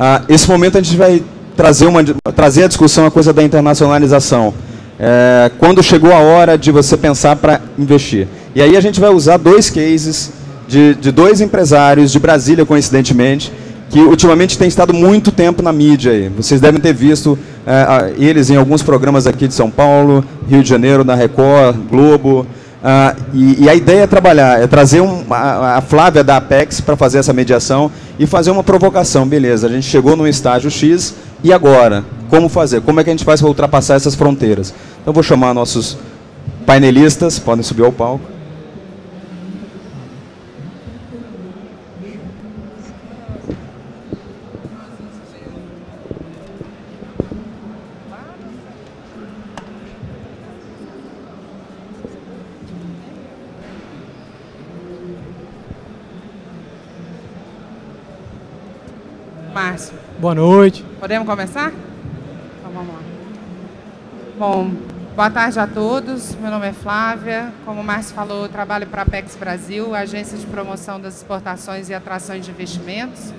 Ah, esse momento a gente vai trazer, uma, trazer a discussão a coisa da internacionalização. É, quando chegou a hora de você pensar para investir. E aí a gente vai usar dois cases de, de dois empresários de Brasília, coincidentemente, que ultimamente têm estado muito tempo na mídia. Aí. Vocês devem ter visto é, eles em alguns programas aqui de São Paulo, Rio de Janeiro, na Record, Globo. Uh, e, e, a ideia é trabalhar, é trazer um, a, a, Flávia da Apex para fazer essa mediação e fazer uma provocação. Beleza, a gente chegou num estágio X e agora? Como fazer? Como é que a gente faz para ultrapassar essas fronteiras? Então, vou chamar nossos painelistas, podem subir ao palco. Boa noite. Podemos começar? Então vamos lá. Bom, boa tarde a todos. Meu nome é Flávia. Como o Márcio falou, eu trabalho para a Apex Brasil, agência de promoção das exportações e atrações de investimentos.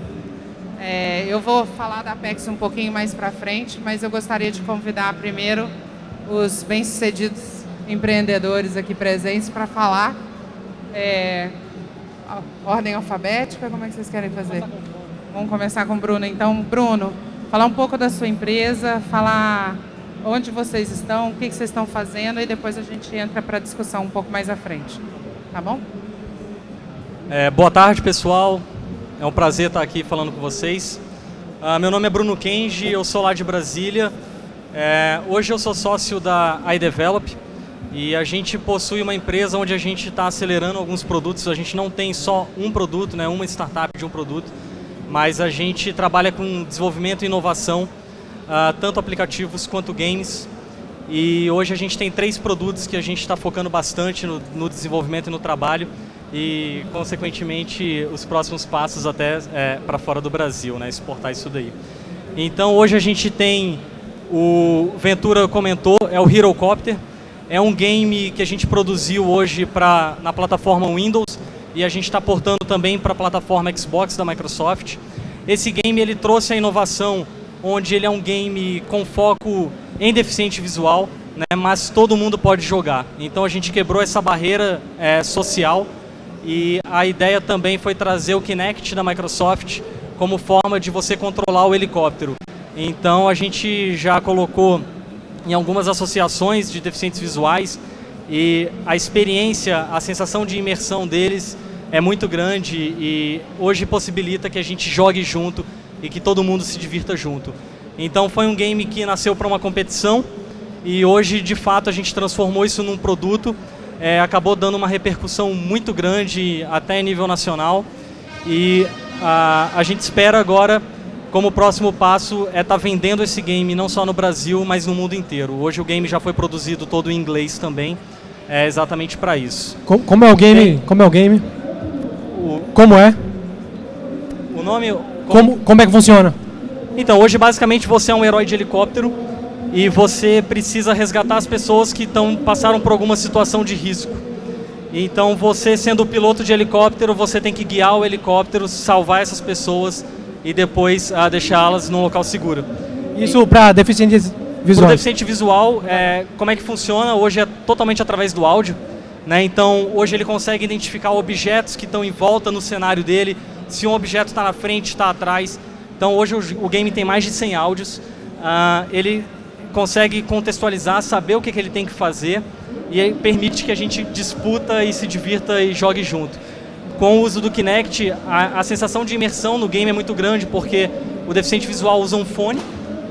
É, eu vou falar da Apex um pouquinho mais para frente, mas eu gostaria de convidar primeiro os bem-sucedidos empreendedores aqui presentes para falar. É, ordem alfabética, como é que vocês querem fazer? Vamos começar com o Bruno. Então, Bruno, falar um pouco da sua empresa, falar onde vocês estão, o que, vocês estão fazendo e depois a gente entra para a discussão um pouco mais à frente. Tá bom? É, boa tarde, pessoal. É um prazer estar aqui falando com vocês. Uh, meu nome é Bruno Kenji, eu sou lá de Brasília. É, hoje eu sou sócio da iDevelop e a gente possui uma empresa onde a gente está acelerando alguns produtos. A gente não tem só um produto, né, uma startup de um produto mas a gente trabalha com desenvolvimento e inovação, uh, tanto aplicativos quanto games. E hoje a gente tem três produtos que a gente está focando bastante no, no, desenvolvimento e no trabalho e, consequentemente, os próximos passos até é, para fora do Brasil, né, exportar isso daí. Então, hoje a gente tem o Ventura comentou, é o Herocopter, é um game que a gente produziu hoje pra, na plataforma Windows e a gente está portando também para a plataforma Xbox da Microsoft. Esse game ele trouxe a inovação onde ele é um game com foco em deficiente visual, né, mas todo mundo pode jogar. Então a gente quebrou essa barreira é, social e a ideia também foi trazer o Kinect da Microsoft como forma de você controlar o helicóptero. Então a gente já colocou em algumas associações de deficientes visuais e a experiência, a sensação de imersão deles é muito grande e hoje possibilita que a gente jogue junto e que todo mundo se divirta junto. Então foi um game que nasceu para uma competição e hoje de fato a gente transformou isso num produto, é, acabou dando uma repercussão muito grande até em nível nacional e a, a gente espera agora como próximo passo é estar tá vendendo esse game não só no Brasil, mas no mundo inteiro. Hoje o game já foi produzido todo em inglês também é exatamente para isso. Como, como, é o game? É, como é o game? O, como é? O nome. Como, como, como é que funciona? Então, hoje basicamente você é um herói de helicóptero e você precisa resgatar as pessoas que tão, passaram por alguma situação de risco. Então, você sendo o piloto de helicóptero, você tem que guiar o helicóptero, salvar essas pessoas e depois ah, deixá-las num local seguro. Isso para deficientes. Para o deficiente visual, é, como é que funciona? Hoje é totalmente através do áudio. Né? Então, hoje ele consegue identificar objetos que estão em volta no cenário dele, se um objeto está na frente, está atrás. Então, hoje o, o, game tem mais de 100 áudios. Uh, ele consegue contextualizar, saber o que, que ele tem que fazer e permite que a gente disputa e se divirta e jogue junto. Com o uso do Kinect, a, a sensação de imersão no game é muito grande, porque o deficiente visual usa um fone,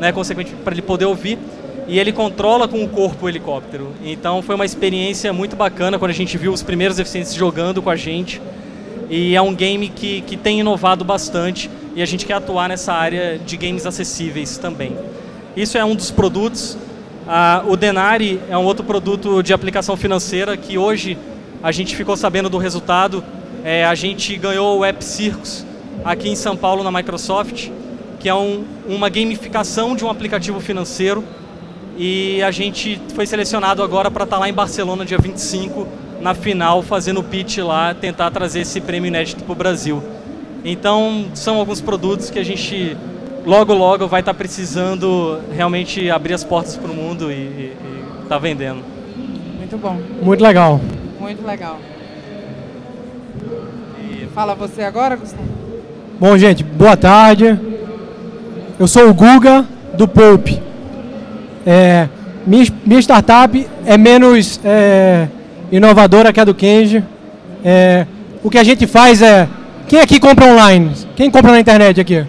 né, consequentemente para ele poder ouvir. E ele controla com o corpo o helicóptero. Então foi uma experiência muito bacana quando a gente viu os primeiros deficientes jogando com a gente. E é um game que, que tem inovado bastante e a gente quer atuar nessa área de games acessíveis também. Isso é um dos produtos. Ah, o Denari é um outro produto de aplicação financeira que hoje a gente ficou sabendo do resultado. É, a gente ganhou o App Circus aqui em São Paulo na Microsoft que é um, uma gamificação de um aplicativo financeiro. E a gente foi selecionado agora para estar tá lá em Barcelona, dia 25, na final, fazendo o pitch lá, tentar trazer esse prêmio inédito para o Brasil. Então, são alguns produtos que a gente logo logo vai estar tá precisando realmente abrir as portas para o mundo e estar tá vendendo. Muito bom. Muito legal. Muito legal. E fala você agora, Gustavo. Bom, gente, boa tarde. Eu sou o Guga do Poupe. É, minha, minha startup é menos é, inovadora que a do Kenji. É, o que a gente faz é. Quem aqui compra online? Quem compra na internet aqui?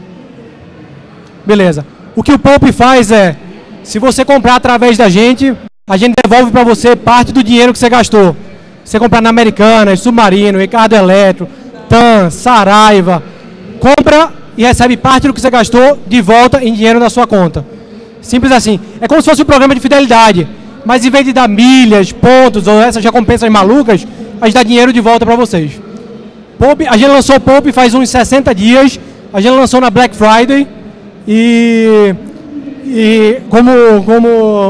Beleza. O que o Poupe faz é, se você comprar através da gente, a gente devolve para você parte do dinheiro que você gastou. Você comprar na Americana, Submarino, Ricardo Eletro, TAM, Saraiva, compra e recebe parte do que você gastou de volta em dinheiro na sua conta. Simples assim. É como se fosse um programa de fidelidade. Mas em vez de dar milhas, pontos ou essas recompensas malucas, a gente dá dinheiro de volta para vocês. Pop, a gente lançou o faz uns 60 dias. A gente lançou na Black Friday. E, e como, como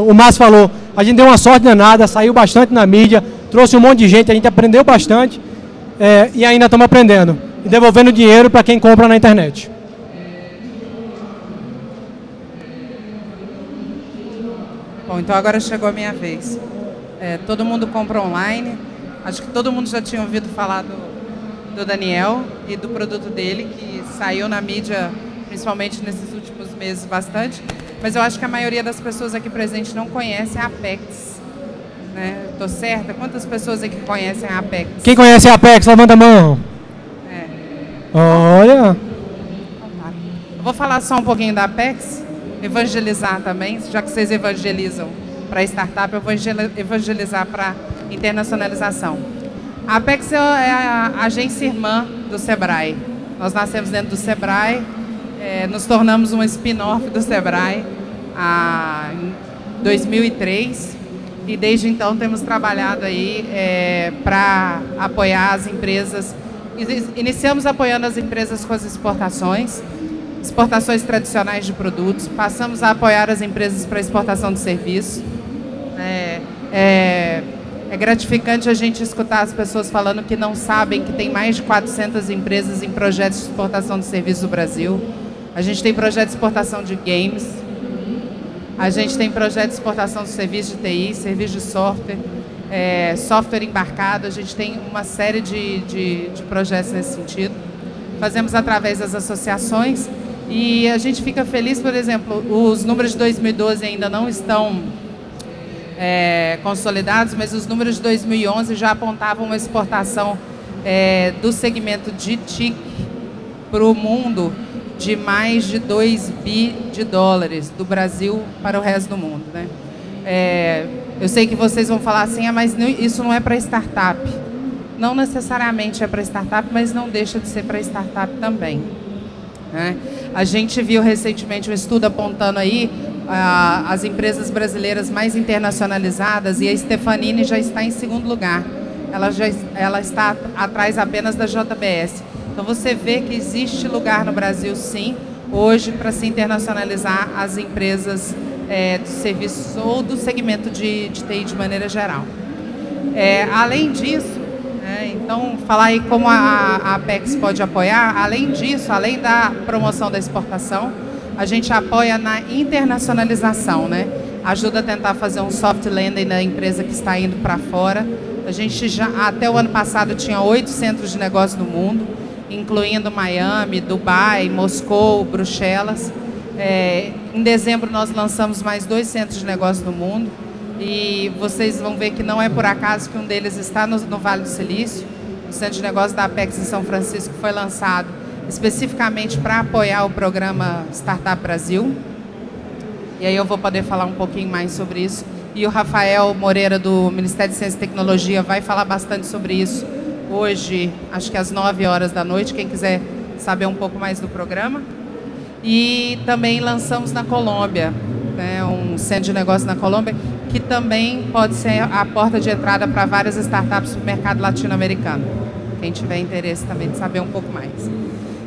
o Márcio falou, a gente deu uma sorte danada, saiu bastante na mídia, trouxe um monte de gente, a gente aprendeu bastante é, e ainda estamos aprendendo. E devolvendo dinheiro para quem compra na internet. Bom, então agora chegou a minha vez. É, todo mundo compra online. Acho que todo mundo já tinha ouvido falar do, do Daniel e do produto dele, que saiu na mídia principalmente nesses últimos meses bastante, mas eu acho que a maioria das pessoas aqui presentes não conhecem a Apex. Né? Tô certa? Quantas pessoas aqui conhecem a Apex? Quem conhece a Apex, levanta a mão. É. Olha. Eu vou falar só um pouquinho da Apex, evangelizar também, já que vocês evangelizam para startup, eu vou evangelizar para internacionalização. A Apex é a agência irmã do Sebrae. Nós nascemos dentro do Sebrae, é, nos tornamos um spin-off do Sebrae a, em 2003 e desde então temos trabalhado aí é, para apoiar as empresas. Iniciamos apoiando as empresas com as exportações, exportações tradicionais de produtos, passamos a apoiar as empresas para exportação de serviços. É, é, é gratificante a gente escutar as pessoas falando que não sabem que tem mais de 400 empresas em projetos de exportação de serviços no Brasil. A gente tem projeto de exportação de games. A gente tem projeto de exportação de serviços de TI, serviço de software, é, software embarcado. A gente tem uma série de, de, de projetos nesse sentido. Fazemos através das associações e a gente fica feliz, por exemplo, os números de 2012 ainda não estão é, consolidados, mas os números de 2011 já apontavam uma exportação é, do segmento de TIC para o mundo de mais de 2 bi de dólares do Brasil para o resto do mundo. Né? É, eu sei que vocês vão falar assim, ah, mas isso não é para startup. Não necessariamente é para startup, mas não deixa de ser para startup também. Né? A gente viu recentemente um estudo apontando aí ah, as empresas brasileiras mais internacionalizadas e a Stefanini já está em segundo lugar. Ela, já, ela está atrás apenas da JBS. Então você vê que existe lugar no Brasil, sim, hoje para se internacionalizar as empresas é, de serviços ou do segmento de, de TI de maneira geral. É, além disso, é, então falar aí como a, a Apex pode apoiar, além disso, além da promoção da exportação, a gente apoia na internacionalização, né? Ajuda a tentar fazer um soft landing na empresa que está indo para fora. A gente já, até o ano passado, tinha oito centros de negócio no mundo incluindo Miami, Dubai, Moscou, Bruxelas. É, em dezembro nós lançamos mais dois centros de negócio no mundo e vocês vão ver que não é por acaso que um deles está no, no Vale do Silício, o centro de negócio da Apex em São Francisco foi lançado especificamente para apoiar o programa Startup Brasil. E aí eu vou poder falar um pouquinho mais sobre isso. E o Rafael Moreira do Ministério de Ciência e Tecnologia vai falar bastante sobre isso hoje, acho que às 9 horas da noite, quem quiser saber um pouco mais do programa. E também lançamos na Colômbia, né, um centro de negócio na Colômbia, que também pode ser a porta de entrada para várias startups do mercado latino-americano. Quem tiver interesse também de saber um pouco mais.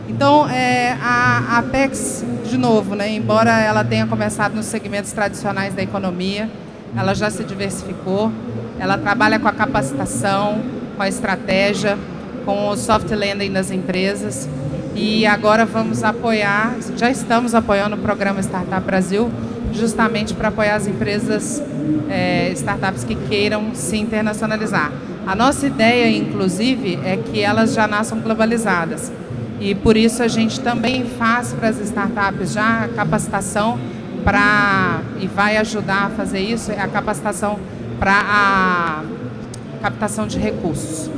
Então, é, a, Apex, de novo, né, embora ela tenha começado nos segmentos tradicionais da economia, ela já se diversificou, ela trabalha com a capacitação, com a estratégia, com o soft landing das empresas. E agora vamos apoiar, já estamos apoiando o programa Startup Brasil, justamente para apoiar as empresas é, startups que queiram se internacionalizar. A nossa ideia, inclusive, é que elas já nasçam globalizadas. E por isso a gente também faz para as startups já a capacitação para e vai ajudar a fazer isso é a capacitação para a captação de recursos,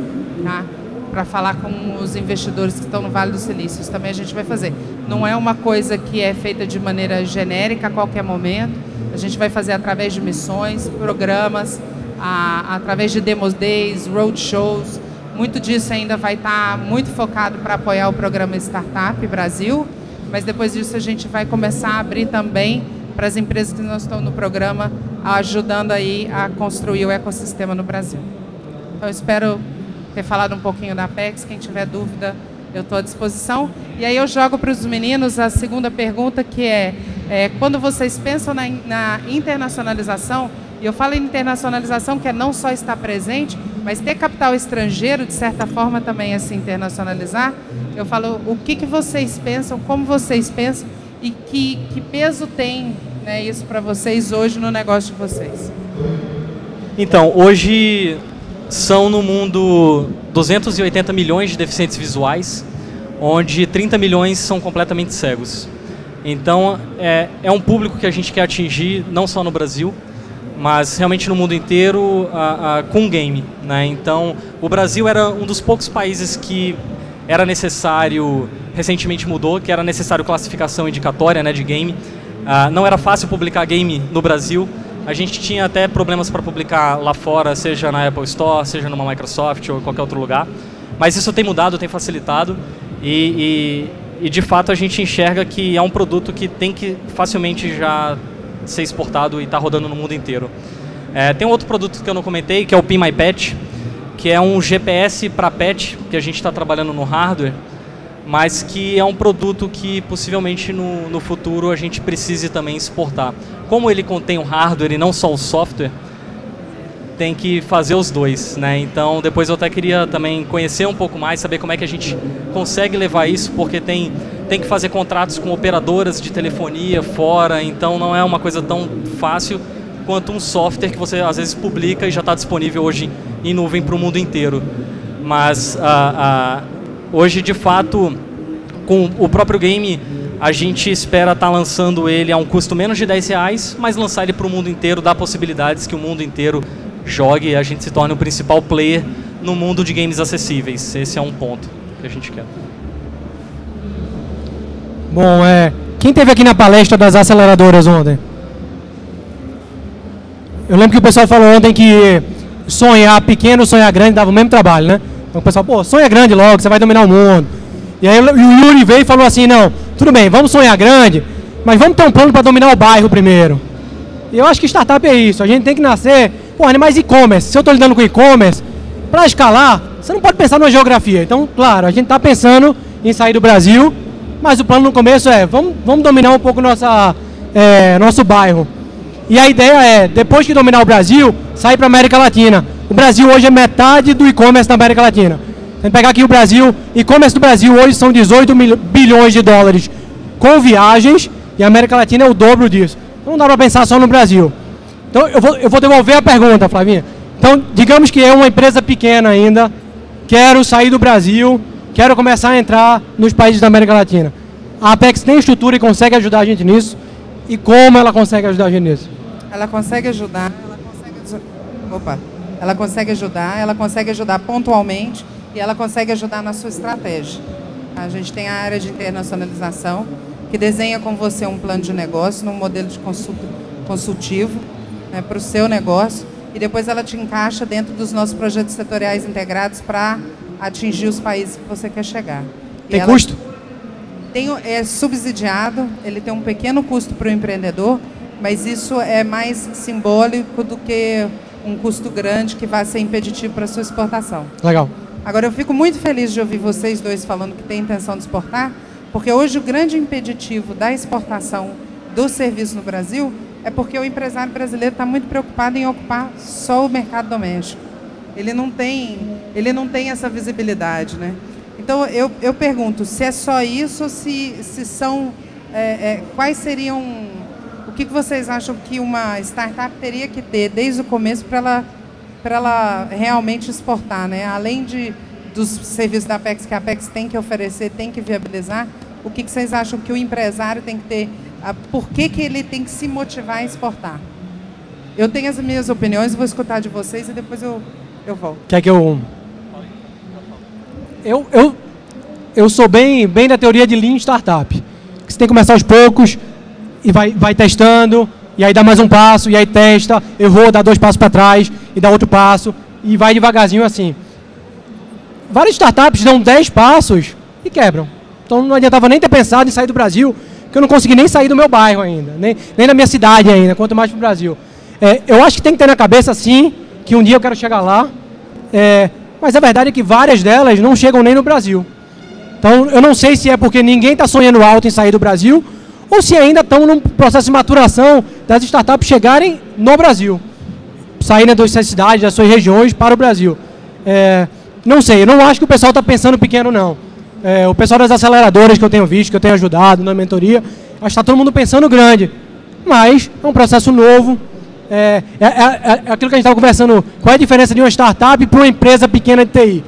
tá? Para falar com os investidores que estão no Vale do Silício, isso também a gente vai fazer. Não é uma coisa que é feita de maneira genérica a qualquer momento. A gente vai fazer através de missões, programas, a, através de demos days, roadshows. Muito disso ainda vai estar muito focado para apoiar o programa Startup Brasil, mas depois disso a gente vai começar a abrir também para as empresas que não estão no programa, ajudando aí a construir o ecossistema no Brasil. Então, espero ter falado um pouquinho da Apex. Quem tiver dúvida, eu estou à disposição. E aí eu jogo para os meninos a segunda pergunta, que é, é quando vocês pensam na, na internacionalização, e eu falo em internacionalização, que é não só estar presente, mas ter capital estrangeiro, de certa forma, também é se internacionalizar. Eu falo o que, que vocês pensam, como vocês pensam, e que, que peso tem né, isso para vocês hoje no negócio de vocês? Então, hoje são no mundo 280 milhões de deficientes visuais, onde 30 milhões são completamente cegos. Então, é, é um público que a gente quer atingir, não só no Brasil, mas realmente no mundo inteiro a, a, com game. Né? Então, o Brasil era um dos poucos países que era necessário, recentemente mudou, que era necessário classificação indicatória né, de game. Uh, não era fácil publicar game no Brasil. A gente tinha até problemas para publicar lá fora, seja na Apple Store, seja numa Microsoft ou qualquer outro lugar. Mas isso tem mudado, tem facilitado e, e, e de fato a gente enxerga que é um produto que tem que facilmente já ser exportado e está rodando no mundo inteiro. É, tem um outro produto que eu não comentei, que é o Pin My Pet, que é um GPS para pet, que a gente está trabalhando no hardware, mas que é um produto que possivelmente no, no futuro a gente precise também exportar. Como ele contém o hardware e não só o software, tem que fazer os dois, né? Então depois eu até queria também conhecer um pouco mais, saber como é que a gente consegue levar isso, porque tem, tem que fazer contratos com operadoras de telefonia fora, então não é uma coisa tão fácil quanto um software que você às vezes publica e já está disponível hoje em nuvem para o mundo inteiro. Mas uh, hoje, de fato, com o próprio game, a gente espera estar tá lançando ele a um custo menos de 10 reais, mas lançar ele para o mundo inteiro dá possibilidades que o mundo inteiro jogue e a gente se torne o principal player no mundo de games acessíveis. Esse é um ponto que a gente quer. Bom, é, quem teve aqui na palestra das aceleradoras ontem? Eu lembro que o pessoal falou ontem que sonhar pequeno, sonhar grande dava o mesmo trabalho, né? Então o pessoal, pô, sonha grande logo, você vai dominar o mundo. E aí o Yuri veio e falou assim, não, tudo bem, vamos sonhar grande, mas vamos ter um plano para dominar o bairro primeiro. E eu acho que startup é isso, a gente tem que nascer, pô, mais e-commerce. Se eu estou lidando com e-commerce, para escalar, você não pode pensar numa geografia. Então, claro, a gente está pensando em sair do Brasil, mas o plano no começo é, vamos, vamos dominar um pouco nossa, é, nosso bairro. E a ideia é, depois que dominar o Brasil, sair para América Latina. O Brasil hoje é metade do e-commerce da América Latina. Que pegar aqui o Brasil, e-commerce do Brasil hoje são 18 bilhões de dólares com viagens, e a América Latina é o dobro disso. Então não dá para pensar só no Brasil. Então eu vou, eu vou devolver a pergunta, Flavinha. Então, digamos que é uma empresa pequena ainda, quero sair do Brasil, quero começar a entrar nos países da América Latina. A Apex tem estrutura e consegue ajudar a gente nisso? E como ela consegue ajudar a gente nisso? Ela consegue ajudar, ela consegue, opa, ela consegue ajudar, ela consegue ajudar pontualmente e ela consegue ajudar na sua estratégia. A gente tem a área de internacionalização, que desenha com você um plano de negócio, num modelo de consultivo né, para o seu negócio, e depois ela te encaixa dentro dos nossos projetos setoriais integrados para atingir os países que você quer chegar. Tem custo? Tem, é subsidiado, ele tem um pequeno custo para o empreendedor, mas isso é mais simbólico do que um custo grande que vai ser impeditivo para a sua exportação. Legal. Agora, eu fico muito feliz de ouvir vocês dois falando que tem intenção de exportar, porque hoje o grande impeditivo da exportação do serviço no Brasil é porque o empresário brasileiro está muito preocupado em ocupar só o mercado doméstico. Ele não tem, ele não tem essa visibilidade, né? Então, eu, eu pergunto se é só isso, se, se são. É, é, quais seriam. O que, que vocês acham que uma startup teria que ter desde o começo para ela, ela realmente exportar? Né? Além de, dos serviços da Apex que a Apex tem que oferecer, tem que viabilizar, o que, que vocês acham que o empresário tem que ter? A, por que, que ele tem que se motivar a exportar? Eu tenho as minhas opiniões, vou escutar de vocês e depois eu, eu volto. Quer que eu. Eu, eu, eu sou bem, bem da teoria de Lean Startup. Você tem que começar aos poucos e vai, vai testando, e aí dá mais um passo, e aí testa, errou, dá dois passos para trás, e dá outro passo, e vai devagarzinho assim. Várias startups dão 10 passos e quebram. Então não adiantava nem ter pensado em sair do Brasil, que eu não consegui nem sair do meu bairro ainda, nem, nem da minha cidade ainda, quanto mais para o Brasil. É, eu acho que tem que ter na cabeça, sim, que um dia eu quero chegar lá, é, mas a verdade é que várias delas não chegam nem no Brasil. Então eu não sei se é porque ninguém está sonhando alto em sair do Brasil, ou se ainda estão num processo de maturação das startups chegarem no Brasil, saírem das suas cidades, das suas regiões para o Brasil. É, não sei, eu não acho que o pessoal está pensando pequeno, não. É, o pessoal das aceleradoras que eu tenho visto, que eu tenho ajudado na mentoria, acho que está todo mundo pensando grande. Mas é um processo novo. É, é, é, é aquilo que a gente estava conversando, qual é a diferença de uma startup para uma empresa pequena de TI?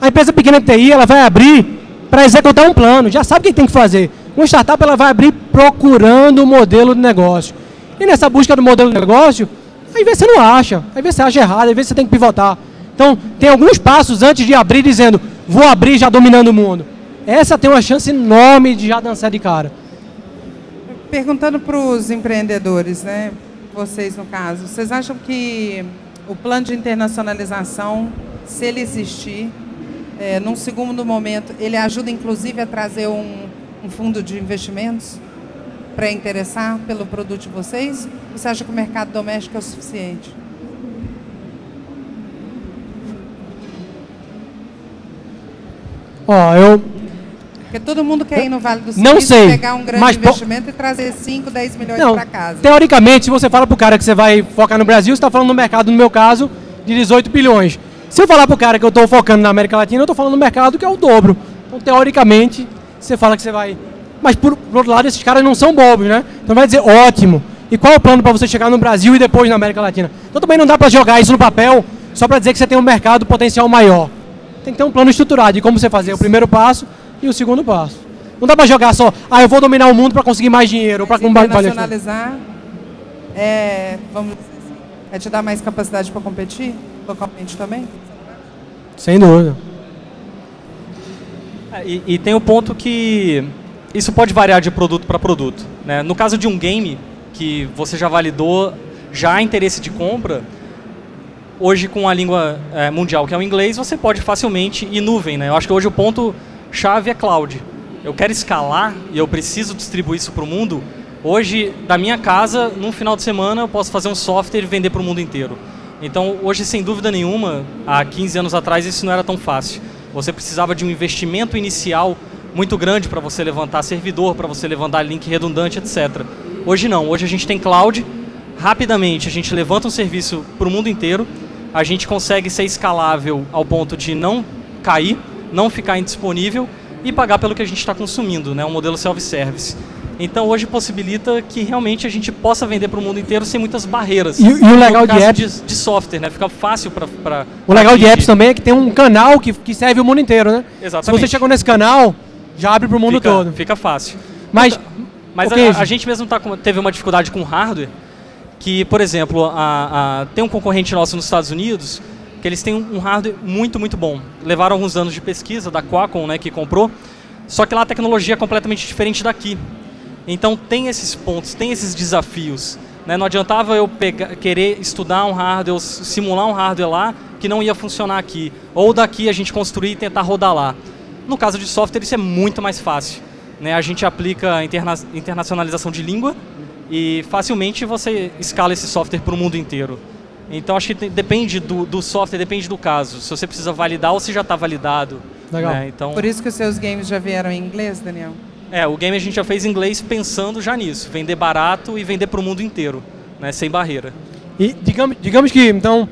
A empresa pequena de TI ela vai abrir para executar um plano, já sabe o que tem que fazer. Uma startup ela vai abrir procurando o um modelo de negócio. E nessa busca do modelo de negócio, vezes você não acha, vezes você acha errado, vezes você tem que pivotar. Então, tem alguns passos antes de abrir dizendo, vou abrir já dominando o mundo. Essa tem uma chance enorme de já dançar de cara. Perguntando para os empreendedores, né? Vocês no caso, vocês acham que o plano de internacionalização, se ele existir, é, num segundo momento, ele ajuda inclusive a trazer um, um fundo de investimentos para interessar pelo produto de vocês? Ou você acha que o mercado doméstico é o suficiente? Ó, eu. Porque todo mundo quer ir no Vale do Silício, não sei, pegar um grande investimento e trazer 5, 10 milhões para casa. Teoricamente, se você fala para o cara que você vai focar no Brasil, você está falando no mercado, no meu caso, de 18 bilhões. Se eu falar para o cara que eu estou focando na América Latina, eu estou falando no mercado que é o dobro. Então, teoricamente, você fala que você vai. Mas, por, por outro lado, esses caras não são bobos, né? Então, vai dizer, ótimo. E qual é o plano para você chegar no Brasil e depois na América Latina? Então, também não dá para jogar isso no papel só para dizer que você tem um mercado potencial maior tem que ter um plano estruturado de como você fazer o primeiro passo e o segundo passo. Não dá para jogar só, ah, eu vou dominar o mundo para conseguir mais dinheiro. para internacionalizar é, vamos é te dar mais capacidade para competir localmente também? Sem dúvida. É, e, e, tem o ponto que isso pode variar de produto para produto. Né? No caso de um game que você já validou, já há interesse de compra, hoje com a língua é, mundial, que é o inglês, você pode facilmente ir nuvem. Né? Eu acho que hoje o ponto chave é cloud. Eu quero escalar e eu preciso distribuir isso para o mundo. Hoje, da minha casa, num final de semana, eu posso fazer um software e vender para o mundo inteiro. Então, hoje, sem dúvida nenhuma, há 15 anos atrás, isso não era tão fácil. Você precisava de um investimento inicial muito grande para você levantar servidor, para você levantar link redundante, etc. Hoje não. Hoje a gente tem cloud. Rapidamente, a gente levanta um serviço para o mundo inteiro a gente consegue ser escalável ao ponto de não cair, não ficar indisponível e pagar pelo que a gente está consumindo, né? um modelo self-service. Então hoje possibilita que realmente a gente possa vender para o mundo inteiro sem muitas barreiras. E, e o legal de apps de, de, software, né? Fica fácil para. O legal de apps também é que tem um canal que, que serve o mundo inteiro, né? Exatamente. Se você chegou nesse canal, já abre para o mundo fica, todo. Fica fácil. Mas, mas a, a, gente mesmo tá com, teve uma dificuldade com hardware que, por exemplo, a, a, tem um concorrente nosso nos Estados Unidos que eles têm um hardware muito, muito bom. Levaram alguns anos de pesquisa da Qualcomm, né, que comprou, só que lá a tecnologia é completamente diferente daqui. Então tem esses pontos, tem esses desafios. Né? Não adiantava eu pegar, querer estudar um hardware, ou simular um hardware lá que não ia funcionar aqui. Ou daqui a gente construir e tentar rodar lá. No caso de software isso é muito mais fácil. Né? A gente aplica interna internacionalização de língua, e facilmente você escala esse software para o mundo inteiro. Então acho que depende do, do, software, depende do caso. Se você precisa validar ou se já está validado. Legal. Né? Então, Por isso que os seus games já vieram em inglês, Daniel? É, o game a gente já fez em inglês pensando já nisso, vender barato e vender para o mundo inteiro, né? sem barreira. E digamos, digamos que então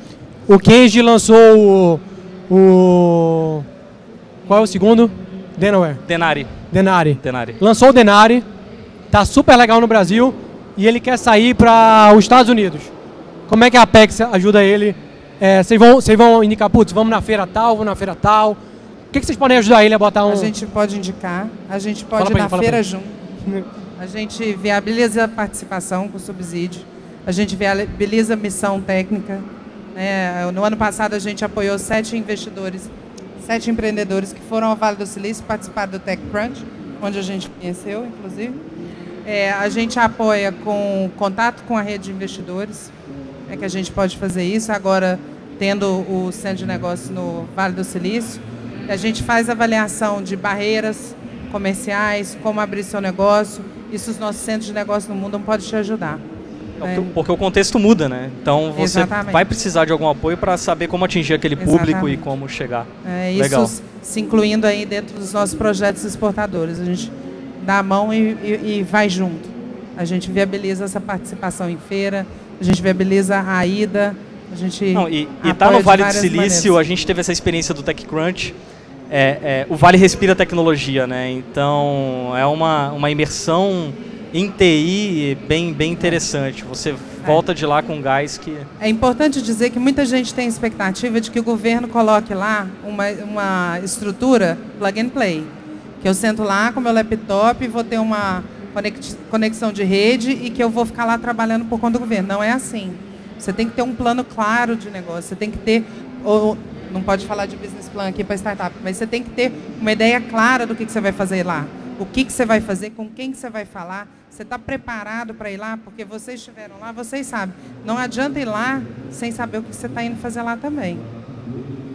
o Kenji lançou o, o Qual é o segundo? Denaware. Denari. Denari. Denari. Lançou o Denari, tá super legal no Brasil e ele quer sair para os Estados Unidos. Como é que a Apex ajuda ele? É, vocês vão, vocês vão indicar, putz, vamos na feira tal, vamos na feira tal. O que, que vocês podem ajudar ele a botar um. A gente pode indicar, a gente pode Fala ir na feira junto. A gente viabiliza a participação com subsídio. A gente viabiliza a missão técnica. né? No ano passado, a gente apoiou sete investidores, sete empreendedores que foram ao Vale do Silício participar do TechCrunch, onde a gente conheceu, inclusive. É, a gente apoia com contato com a rede de investidores, é que a gente pode fazer isso. Agora, tendo o centro de negócios no Vale do Silício, a gente faz avaliação de barreiras comerciais, como abrir seu negócio. Isso os nossos centros de negócio no mundo não podem te ajudar. Não, né? porque, o contexto muda, né? Então você Exatamente. vai precisar de algum apoio para saber como atingir aquele público e Exatamente. como chegar. É, isso Legal. se incluindo aí dentro dos nossos projetos exportadores. A gente dá a mão e, e- e vai junto. A gente viabiliza essa participação em feira, a gente viabiliza a ida, a gente Não, e, e tá no Vale do Silício, a maneiras. gente teve essa experiência do TechCrunch. É, é, o Vale respira tecnologia, né? Então é uma, uma imersão em TI bem, bem interessante. Você volta de lá com gás que. É importante dizer que muita gente tem expectativa de que o governo coloque lá uma, uma estrutura plug and play. Que eu sento lá com meu laptop vou ter uma conex- conexão de rede e que eu vou ficar lá trabalhando por conta do governo. Não é assim. Você tem que ter um plano claro de negócio. Você tem que ter. Não pode falar de business plan aqui para startup, mas você tem que ter uma ideia clara do que, que você vai fazer lá. O que, que você vai fazer, com quem que você vai falar. Você está preparado para ir lá? Porque vocês estiveram lá, vocês sabem. Não adianta ir lá sem saber o que você está indo fazer lá também.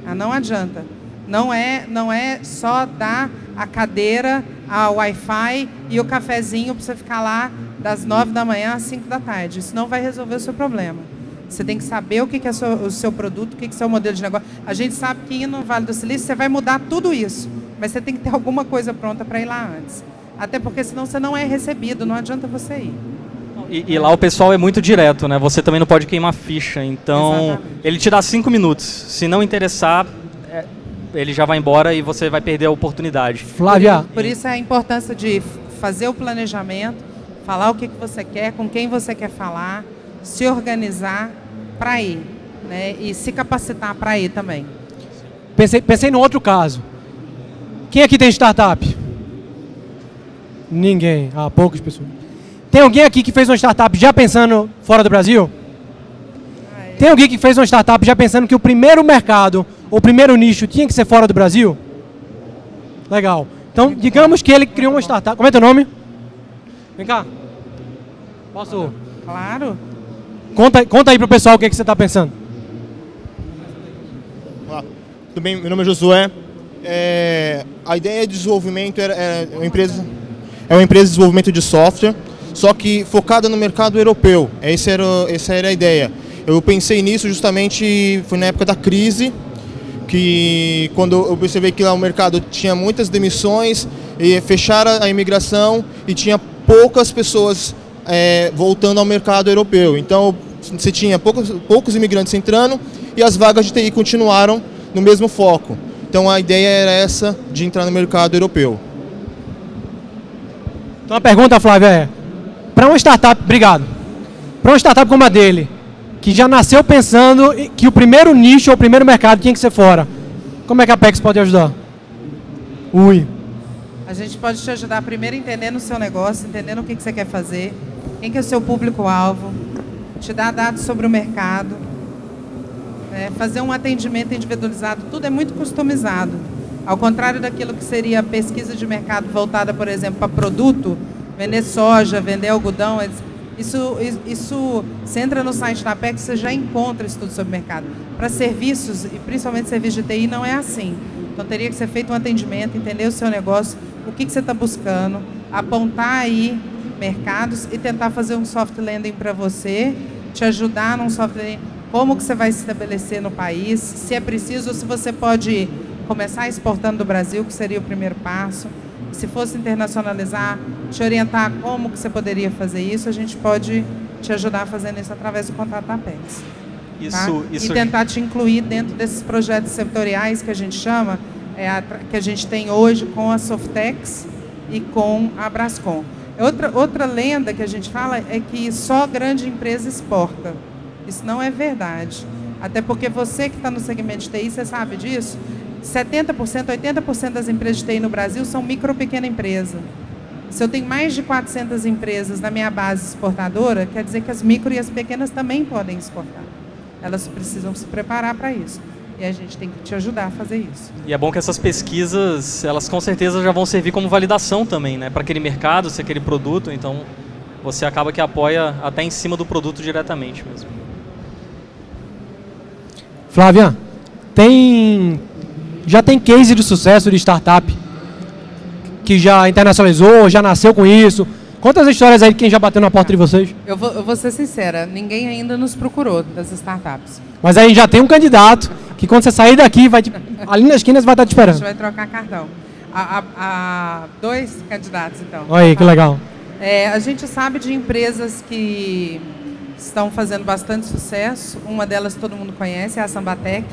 Ah, não adianta. Não é, não é só dar a cadeira, a Wi-Fi e o cafezinho para você ficar lá das nove da manhã às cinco da tarde. Isso não vai resolver o seu problema. Você tem que saber o que que é o seu, o seu produto, o que que é o seu modelo de negócio. A gente sabe que indo no Vale do Silício você vai mudar tudo isso, mas você tem que ter alguma coisa pronta para ir lá antes. Até porque senão você não é recebido, não adianta você ir. E, e lá o pessoal é muito direto, né? Você também não pode queimar ficha. Então Exatamente. ele te dá cinco minutos. Se não interessar, é, ele já vai embora e você vai perder a oportunidade. Flávia, Por isso é a importância de fazer o planejamento, falar o que, que você quer, com quem você quer falar, se organizar para ir, né? E se capacitar para ir também. pensei, pensei no outro caso. Quem aqui tem startup? Ninguém. Ah, poucas pessoas. Tem alguém aqui que fez uma startup já pensando fora do Brasil? Tem alguém que fez uma startup já pensando que o primeiro mercado, o primeiro nicho tinha que ser fora do Brasil? Legal. Então, digamos que ele criou uma startup. Como é teu nome? Vem cá. Posso? Claro. Conta, conta aí pro pessoal o que, é que você está pensando. Olá, tudo bem? Meu nome é Josué. É, a ideia de desenvolvimento era, é uma empresa é uma empresa de desenvolvimento de software, só que focada no mercado europeu. Essa era, essa era a ideia. Eu pensei nisso justamente foi na época da crise, que quando eu percebi que lá o mercado tinha muitas demissões e fecharam a imigração e tinha poucas pessoas é, voltando ao mercado europeu. Então você tinha poucos, poucos imigrantes entrando e as vagas de TI continuaram no mesmo foco. Então a ideia era essa de entrar no mercado europeu. Então a pergunta, Flávia, é: para uma startup, obrigado. Para uma startup como a dele, que já nasceu pensando que o primeiro nicho ou o primeiro mercado tinha que ser fora, como é que a Apex pode ajudar? Ui. A gente pode te ajudar primeiro entendendo o seu negócio, entendendo o que, que você quer fazer, quem que é o seu público-alvo, te dar dados sobre o mercado, né, fazer um atendimento individualizado, tudo é muito customizado. Ao contrário daquilo que seria a pesquisa de mercado voltada, por exemplo, para produto, vender soja, vender algodão, isso, isso- você entra no site da Apex, você já encontra estudo sobre mercado. Para serviços, e principalmente serviços de TI, não é assim. Então teria que ser feito um atendimento, entender o seu negócio, o que, que você está buscando, apontar aí mercados e tentar fazer um soft landing para você, te ajudar num soft landing, como que você vai se estabelecer no país, se é preciso ou se você pode começar exportando do Brasil, que seria o primeiro passo. Se fosse internacionalizar, te orientar como que você poderia fazer isso, a gente pode te ajudar fazendo isso através do contato da Apex. tá? Isso, isso E tentar te incluir dentro desses projetos setoriais que a gente chama, é a, que a gente tem hoje com a Softex e com a Brascom. Outra, outra lenda que a gente fala é que só grande empresa exporta. Isso não é verdade. Até porque você que está no segmento de TI, você sabe disso? 70%, 80% das empresas de TI no Brasil são micro pequena empresa. Se eu tenho mais de 400 empresas na minha base exportadora, quer dizer que as micro e as pequenas também podem exportar. Elas precisam se preparar para isso. E a gente tem que te ajudar a fazer isso. E é bom que essas pesquisas, elas com certeza já vão servir como validação também, né? Para aquele mercado, se aquele produto, então você acaba que apoia até em cima do produto diretamente mesmo. Flávia, tem já tem case de sucesso de startup que já internacionalizou, já nasceu com isso. Quantas histórias aí de quem já bateu na porta de vocês? Eu vou, eu vou ser sincera, ninguém ainda nos procurou das startups. Mas aí já tem um candidato que quando você sair daqui, vai te, ali na esquina vai estar te esperando. A gente vai trocar cartão. A, a, a dois candidatos, então. Olha aí, que legal. É, a gente sabe de empresas que estão fazendo bastante sucesso. Uma delas todo mundo conhece, é a Sambatec.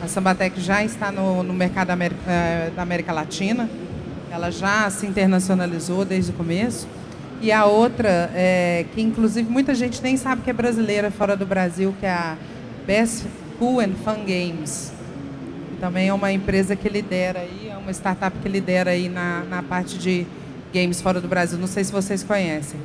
A Sambatec já está no, no mercado América, é, da América Latina. Ela já se internacionalizou desde o começo. E a outra, é, que inclusive muita gente nem sabe que é brasileira fora do Brasil, que é a Best Cool and Fun Games. Também é uma empresa que lidera aí, é uma startup que lidera aí na, na parte de games fora do Brasil. Não sei se vocês conhecem.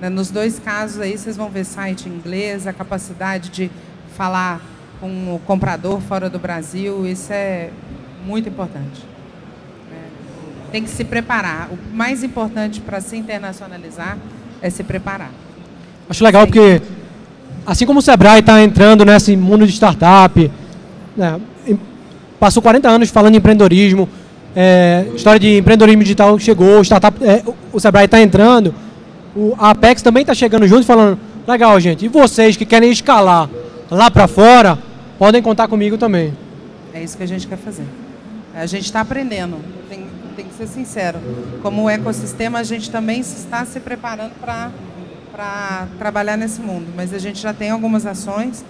Né, nos dois casos aí, vocês vão ver site inglês, a capacidade de falar com o comprador fora do Brasil, isso é muito importante. Tem que se preparar. O mais importante para se internacionalizar é se preparar. Acho legal porque assim como o Sebrae está entrando nesse mundo de startup, né, passou 40 anos falando em empreendedorismo, é, história de empreendedorismo digital chegou, startup, é, o Sebrae está entrando, o, Apex também está chegando junto falando, legal gente, e vocês que querem escalar lá para fora, podem contar comigo também. É isso que a gente quer fazer. A gente está aprendendo, tem, tem que ser sincero. Como ecossistema, a gente também está se preparando para trabalhar nesse mundo, mas a gente já tem algumas ações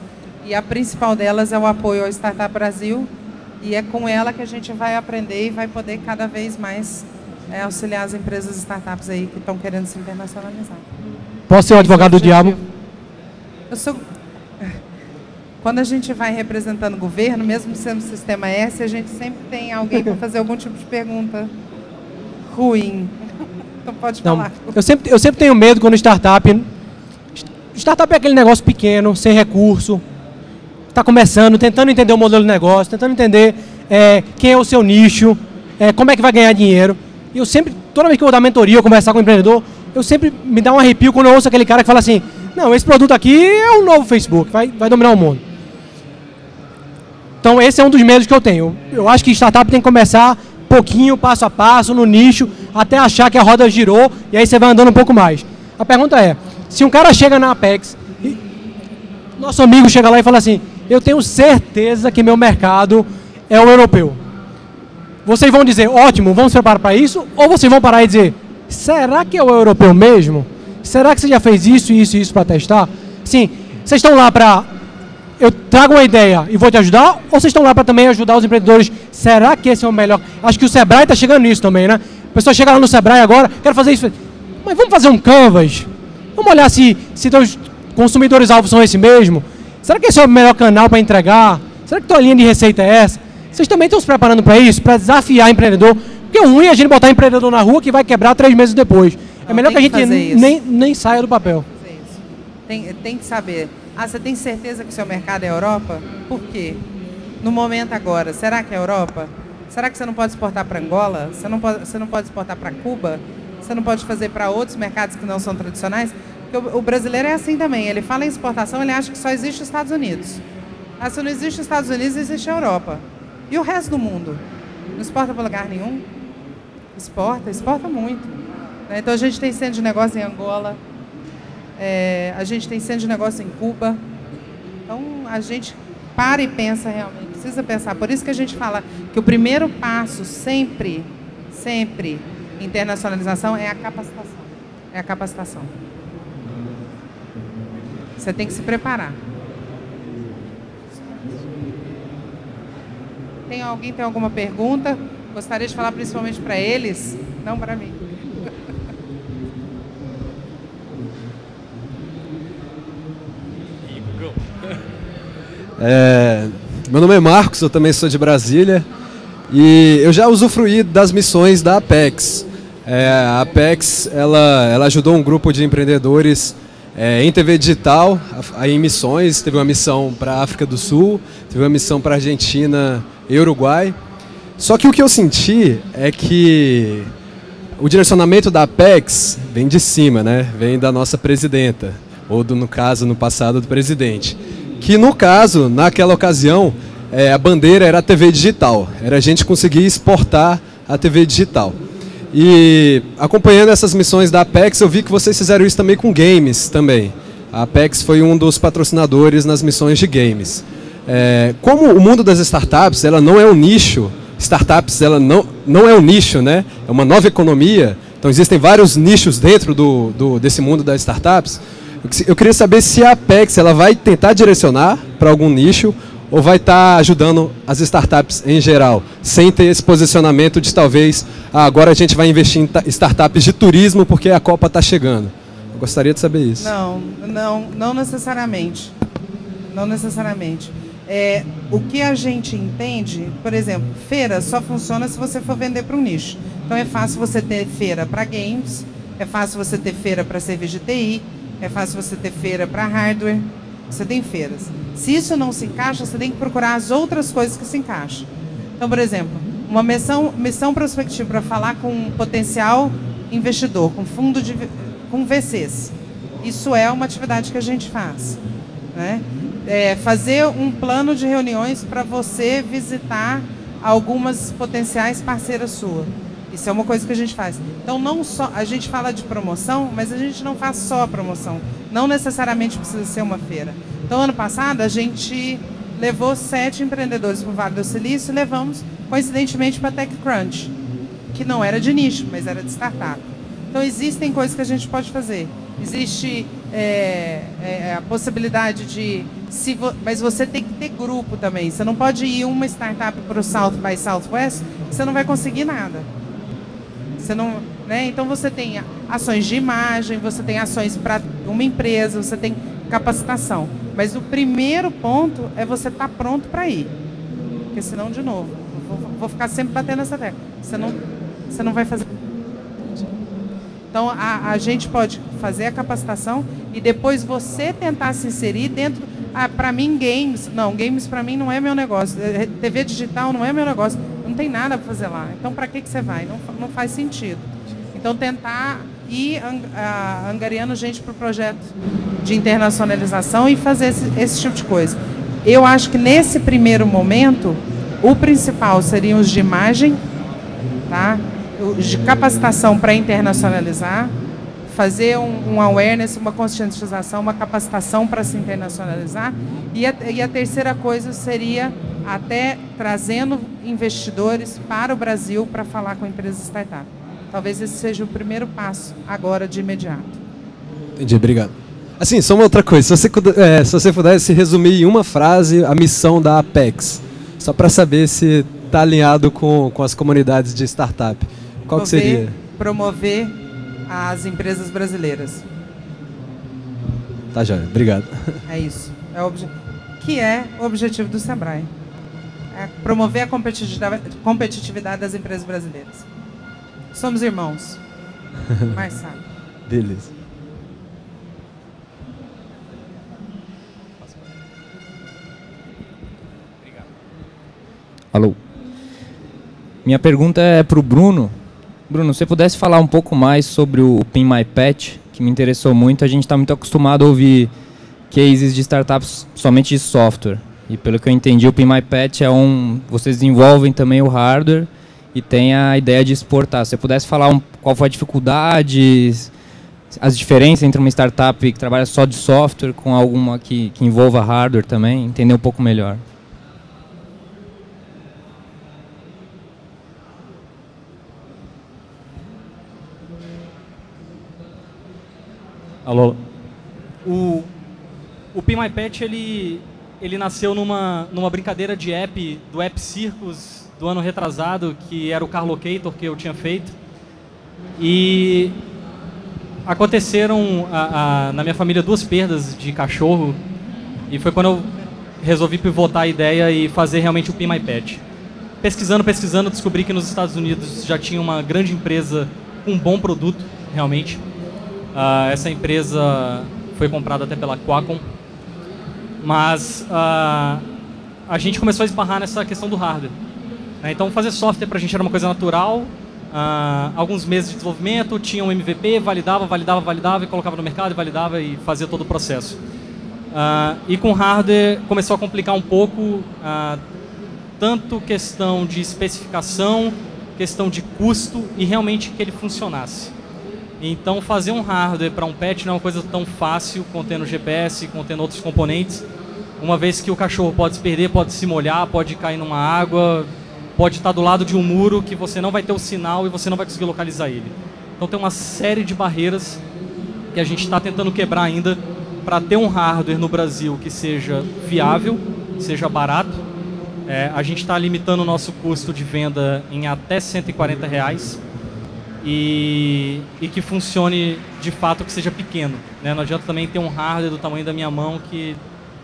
e a principal delas é o apoio ao Startup Brasil e é com ela que a gente vai aprender e vai poder cada vez mais é, auxiliar as empresas startups aí que estão querendo se internacionalizar. Posso ser o advogado do diabo? Eu sou... Quando a gente vai representando o governo, mesmo sendo sistema S, a gente sempre tem alguém para fazer algum tipo de pergunta ruim. Então pode Não, falar. Eu sempre, eu sempre tenho medo quando startup. Startup é aquele negócio pequeno, sem recurso. Está começando, tentando entender o modelo de negócio, tentando entender é, quem é o seu nicho, é, como é que vai ganhar dinheiro. E eu sempre, toda vez que eu vou dar mentoria, conversar com o empreendedor, eu sempre me dá um arrepio quando eu ouço aquele cara que fala assim: não, esse produto aqui é o um novo Facebook, vai, vai dominar o mundo. Então, esse é um dos medos que eu tenho. Eu acho que startup tem que começar pouquinho, passo a passo, no nicho, até achar que a roda girou e aí você vai andando um pouco mais. A pergunta é, se um cara chega na Apex, e nosso amigo chega lá e fala assim, eu tenho certeza que meu mercado é o europeu. Vocês vão dizer, ótimo, vamos preparar para isso? Ou vocês vão parar e dizer, será que é o europeu mesmo? Será que você já fez isso, isso e isso para testar? Sim, vocês estão lá para eu trago uma ideia e vou te ajudar? Ou vocês estão lá para também ajudar os empreendedores? Será que esse é o melhor? Acho que o Sebrae está chegando nisso também, né? A pessoa chega lá no Sebrae agora, quero fazer isso. Mas vamos fazer um canvas? Vamos olhar se, se os consumidores alvos são esse mesmo? Será que esse é o melhor canal para entregar? Será que tua linha de receita é essa? Vocês também estão se preparando para isso? Para desafiar empreendedor? Porque o ruim é a gente botar empreendedor na rua que vai quebrar três meses depois. Não, é melhor que a gente nem, nem saia do papel. Tem, tem que saber ah, você tem certeza que o seu mercado é Europa? Por quê? No momento agora, será que é Europa? Será que você não pode exportar para Angola? Você não pode, você não pode exportar para Cuba? Você não pode fazer para outros mercados que não são tradicionais? Porque o, o, brasileiro é assim também. Ele fala em exportação, ele acha que só existe os Estados Unidos. Ah, se não existe os Estados Unidos, existe a Europa. E o resto do mundo? Não exporta para lugar nenhum? Exporta, exporta muito. Né? Então a gente tem centro de negócio em Angola, é, a gente tem centro de negócio em Cuba. Então, a gente para e pensa realmente, precisa pensar. Por isso que a gente fala que o primeiro passo sempre, sempre, internacionalização é a capacitação. É a capacitação. Você tem que se preparar. tem alguém tem alguma pergunta? Gostaria de falar principalmente para eles, não para mim. É, meu nome é Marcos, eu também sou de Brasília e eu já usufruí das missões da Apex. É, a Apex ela, ela ajudou um grupo de empreendedores é, em TV digital, aí em missões. Teve uma missão para a África do Sul, teve uma missão para a Argentina e Uruguai. Só que o que eu senti é que o direcionamento da Apex vem de cima, né? Vem da nossa presidenta, ou do, no caso, no passado, do presidente. Que no caso, naquela ocasião, é, a bandeira era a TV digital, era a gente conseguir exportar a TV digital. E acompanhando essas missões da Apex, eu vi que vocês fizeram isso também com games também. A Apex foi um dos patrocinadores nas missões de games. É, como o mundo das startups, ela não é um nicho, startups ela não, não é um nicho, né? É uma nova economia. Então existem vários nichos dentro do, do desse mundo das startups. Eu queria saber se a Apex ela vai tentar direcionar para algum nicho ou vai estar tá ajudando as startups em geral, sem ter esse posicionamento de talvez ah, agora a gente vai investir em startups de turismo porque a Copa está chegando. Eu gostaria de saber isso. Não, não, não necessariamente. Não necessariamente. É, o que a gente entende, por exemplo, feira só funciona se você for vender para um nicho. Então é fácil você ter feira para games, é fácil você ter feira para serviço de TI, é fácil você ter feira para hardware. Você tem feiras. Se isso não se encaixa, você tem que procurar as outras coisas que se encaixam. Então, por exemplo, uma missão, missão prospectiva para falar com um potencial investidor, com fundo de com VCs. Isso é uma atividade que a gente faz. Né? É fazer um plano de reuniões para você visitar algumas potenciais parceiras suas. Isso é uma coisa que a gente faz. Então, não só a gente fala de promoção, mas a gente não faz só a promoção. Não necessariamente precisa ser uma feira. Então, ano passado, a gente levou sete empreendedores para o Vale do Silício e levamos, coincidentemente, para TechCrunch, que não era de nicho, mas era de startup. Então, existem coisas que a gente pode fazer. Existe é, é, a possibilidade de. Se vo, mas você tem que ter grupo também. Você não pode ir uma startup para o South by Southwest, você não vai conseguir nada. Você não, né? Então você tem ações de imagem, você tem ações para uma empresa, você tem capacitação. Mas o primeiro ponto é você estar tá pronto para ir. Porque senão, de novo, vou, vou, ficar sempre batendo essa tecla. Você não, você não vai fazer. Então a, a gente pode fazer a capacitação e depois você tentar se inserir dentro. Ah, para mim, games. Não, games para mim não é meu negócio. É, TV digital não é meu negócio não tem nada para fazer lá. Então, para que, que você vai? Não, não faz sentido. Então, tentar ir uh, angariando gente para o projeto de internacionalização e fazer esse, esse tipo de coisa. Eu acho que nesse primeiro momento, o principal seriam os de imagem, tá? os de capacitação para internacionalizar, fazer um, um, awareness, uma conscientização, uma capacitação para se internacionalizar. E a, e a terceira coisa seria até trazendo investidores para o Brasil para falar com empresas startup. Talvez esse seja o primeiro passo agora de imediato. Entendi, obrigado. Assim, só uma outra coisa. Se você, é, se você pudesse resumir em uma frase a missão da Apex, só para saber se está alinhado com, com as comunidades de startup, qual promover, seria? Promover as empresas brasileiras. Tá, joia. Obrigado. É isso. É o que é o objetivo do Sebrae é promover a competitividade, competitividade das empresas brasileiras. Somos irmãos. Mais sabe. Beleza. Alô. Minha pergunta é para o Bruno. Bruno, se você pudesse falar um pouco mais sobre o Pin My Pet, que me interessou muito. A gente está muito acostumado a ouvir cases de startups somente de software. E pelo que eu entendi, o PMyPet é um. Vocês desenvolvem também o hardware e tem a ideia de exportar. Se você pudesse falar um, qual foi a dificuldade, as diferenças entre uma startup que trabalha só de software com alguma que, que envolva hardware também, entender um pouco melhor. Alô. O, o PMyPet, ele ele nasceu numa, numa brincadeira de app, do App Circus, do ano retrasado, que era o Car Locator que eu tinha feito. E aconteceram a, a, na minha família duas perdas de cachorro e foi quando eu resolvi pivotar a ideia e fazer realmente o Pin My Pet. Pesquisando, pesquisando, descobri que nos Estados Unidos já tinha uma grande empresa com um bom produto, realmente. Uh, essa empresa foi comprada até pela Qualcomm, mas uh, a gente começou a esbarrar nessa questão do hardware. Né? Então, fazer software para a gente era uma coisa natural, Uh, alguns meses de desenvolvimento, tinha um MVP, validava, validava, validava e colocava no mercado e validava e fazia todo o processo. Uh, e com hardware começou a complicar um pouco, tanto questão de especificação, questão de custo e realmente que ele funcionasse. Então fazer um hardware para um pet não é uma coisa tão fácil, contendo GPS, contendo outros componentes, uma vez que o cachorro pode se perder, pode se molhar, pode cair numa água, pode estar do lado de um muro que você não vai ter o sinal e você não vai conseguir localizar ele. Então tem uma série de barreiras que a gente está tentando quebrar ainda para ter um hardware no Brasil que seja viável, seja barato. É, a gente está limitando o nosso custo de venda em até 140 reais e, e que funcione de fato que seja pequeno. Né? Não adianta também ter um hardware do tamanho da minha mão que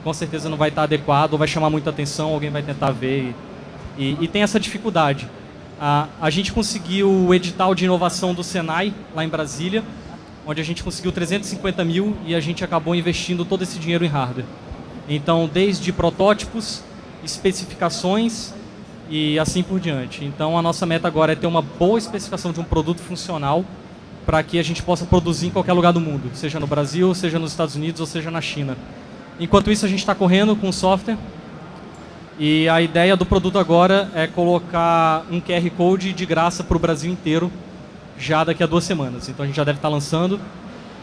com certeza não vai estar adequado ou vai chamar muita atenção, alguém vai tentar ver. E, e, e tem essa dificuldade. A, a gente conseguiu o edital de inovação do Senai, lá em Brasília, onde a gente conseguiu 350 mil e a gente acabou investindo todo esse dinheiro em hardware. Então, desde protótipos, especificações e assim por diante. Então, a nossa meta agora é ter uma boa especificação de um produto funcional para que a gente possa produzir em qualquer lugar do mundo, seja no Brasil, seja nos Estados Unidos ou seja na China. Enquanto isso, a gente está correndo com o software e a ideia do produto agora é colocar um QR Code de graça para o Brasil inteiro já daqui a duas semanas. Então a gente já deve estar tá lançando.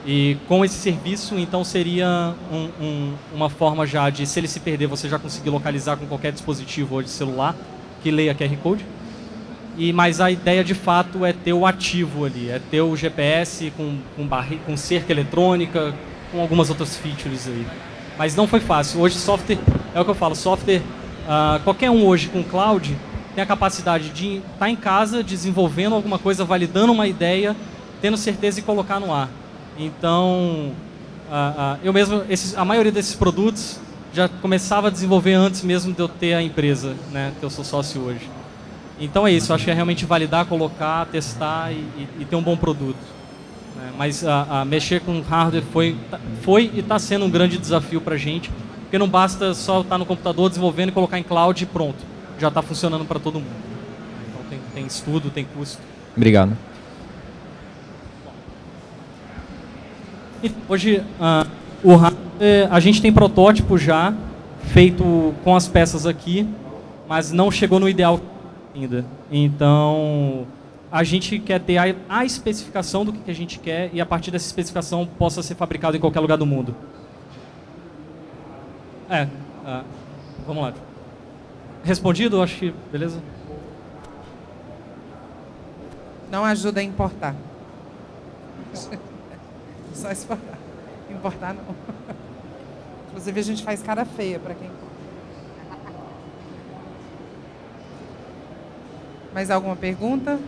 E com esse serviço, então seria um, um, uma forma já de, se ele se perder, você já conseguir localizar com qualquer dispositivo ou de celular que leia QR Code. E, mas a ideia de fato é ter o ativo ali, é ter o GPS com, com, com cerca eletrônica, com algumas outras features aí. Mas não foi fácil. Hoje software, é o que eu falo, software Uh, qualquer um hoje com cloud tem a capacidade de estar tá em casa desenvolvendo alguma coisa, validando uma ideia, tendo certeza e colocar no ar. Então, uh, uh, eu mesmo, esses, a maioria desses produtos já começava a desenvolver antes mesmo de eu ter a empresa, né, que eu sou sócio hoje. Então é isso, acho que é realmente validar, colocar, testar e, e, e ter um bom produto. Né? Mas mexer com hardware foi, foi e está sendo um grande desafio para a gente porque não basta só estar no computador desenvolvendo e colocar em cloud e pronto. Já está funcionando para todo mundo. Então tem, tem estudo, tem custo. Obrigado. Hoje, uh, o hardware, a gente tem protótipo já feito com as peças aqui, mas não chegou no ideal ainda. Então, a gente quer ter a, a especificação do que, que a gente quer e a partir dessa especificação possa ser fabricado em qualquer lugar do mundo. É, uh, vamos lá. Respondido, acho que, beleza? Não ajuda a importar. Só exportar. Importar não. Inclusive a gente faz cara feia para quem Mais alguma pergunta?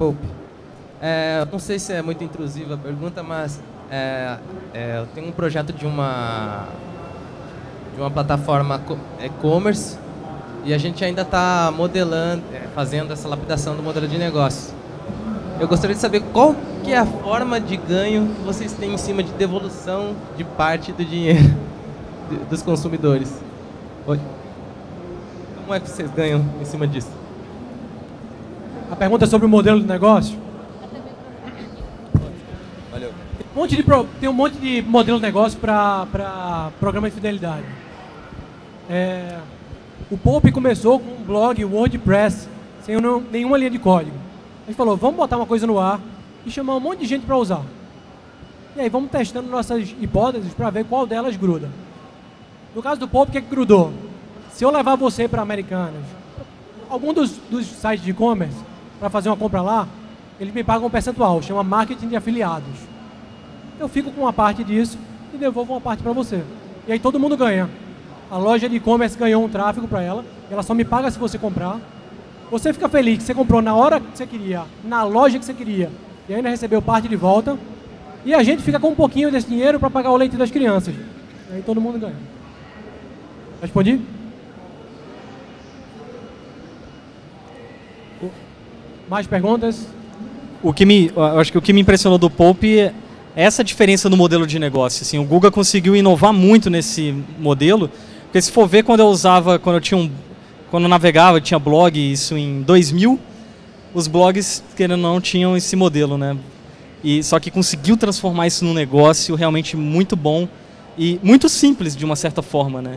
Pope. É, não sei se é muito intrusiva a pergunta, mas é, é, eu tenho um projeto de uma de uma plataforma e-commerce e a gente ainda está modelando, é, fazendo essa lapidação do modelo de negócio. Eu gostaria de saber qual que é a forma de ganho que vocês têm em cima de devolução de parte do dinheiro dos consumidores. Como é que vocês ganham em cima disso? Pergunta sobre o modelo de negócio. Valeu. Um monte de, tem um monte de modelo de negócio para programa de fidelidade. É, o Pope começou com um blog WordPress, sem nenhuma linha de código. A gente falou, vamos botar uma coisa no ar e chamar um monte de gente para usar. E aí vamos testando nossas hipóteses para ver qual delas gruda. No caso do Pope, o que, é que grudou? Se eu levar você para Americanas, algum dos, dos sites de e-commerce, para fazer uma compra lá, eles me pagam um percentual, chama marketing de afiliados. Eu fico com uma parte disso e devolvo uma parte para você. E aí todo mundo ganha. A loja de e-commerce ganhou um tráfego para ela, ela só me paga se você comprar. Você fica feliz que você comprou na hora que você queria, na loja que você queria, e ainda recebeu parte de volta. E a gente fica com um pouquinho desse dinheiro para pagar o leite das crianças. E aí todo mundo ganha. Respondi? Mais perguntas? O que me, eu acho que o que me impressionou do Pope é essa diferença no modelo de negócio. Assim, o Google conseguiu inovar muito nesse modelo, porque se for ver quando eu usava, quando eu tinha um, quando eu navegava, tinha blog, isso em 2000, os blogs querendo não tinham esse modelo, né? E só que conseguiu transformar isso num negócio realmente muito bom e muito simples de uma certa forma, né?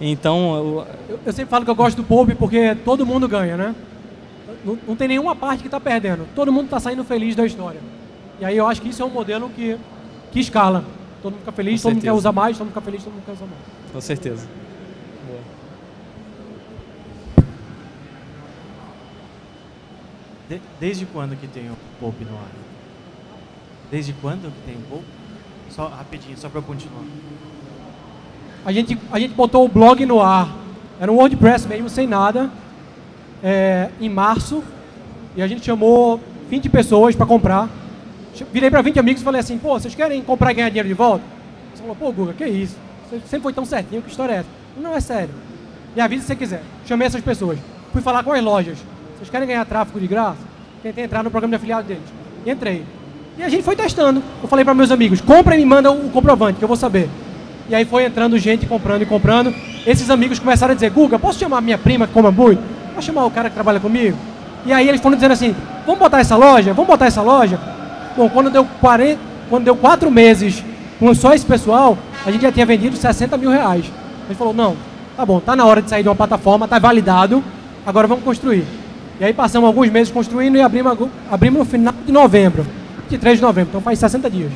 Então, eu, eu, eu sempre falo que eu gosto do Pope porque todo mundo ganha, né? Não, não tem nenhuma parte que está perdendo. Todo mundo está saindo feliz da história. E aí eu acho que isso é um modelo que, que escala. Todo mundo fica feliz, todo mundo quer usar mais, todo mundo fica feliz, todo mundo quer usar mais. Com certeza. De, desde quando que tem o Pope no ar? Desde quando que tem o Pope? Só rapidinho, só para eu continuar. A gente, a gente botou o blog no ar. Era um WordPress mesmo, sem nada é, em março e a gente chamou 20 pessoas para comprar. Virei para 20 amigos e falei assim, pô, vocês querem comprar e ganhar dinheiro de volta? Você falou, pô, Guga, que isso? Você sempre foi tão certinho, que história é essa? Não, é sério. Me avisa se você quiser. Chamei essas pessoas. Fui falar com as lojas. Vocês querem ganhar tráfego de graça? Tentei entrar no programa de afiliado deles. E entrei. E a gente foi testando. Eu falei para meus amigos, compra e me manda o comprovante, que eu vou saber. E aí foi entrando gente, comprando e comprando. Esses amigos começaram a dizer, Guga, posso chamar minha prima que coma muito? Vou chamar o cara que trabalha comigo. E aí eles foram dizendo assim, vamos botar essa loja? Vamos botar essa loja? Bom, quando deu, 40, quando deu quatro meses com só esse pessoal, a gente já tinha vendido 60 mil reais. Gente falou, não, tá bom, tá na hora de sair de uma plataforma, tá validado, agora vamos construir. E aí passamos alguns meses construindo e abrimos, abrimos no final de novembro, de 3 de novembro, então faz 60 dias.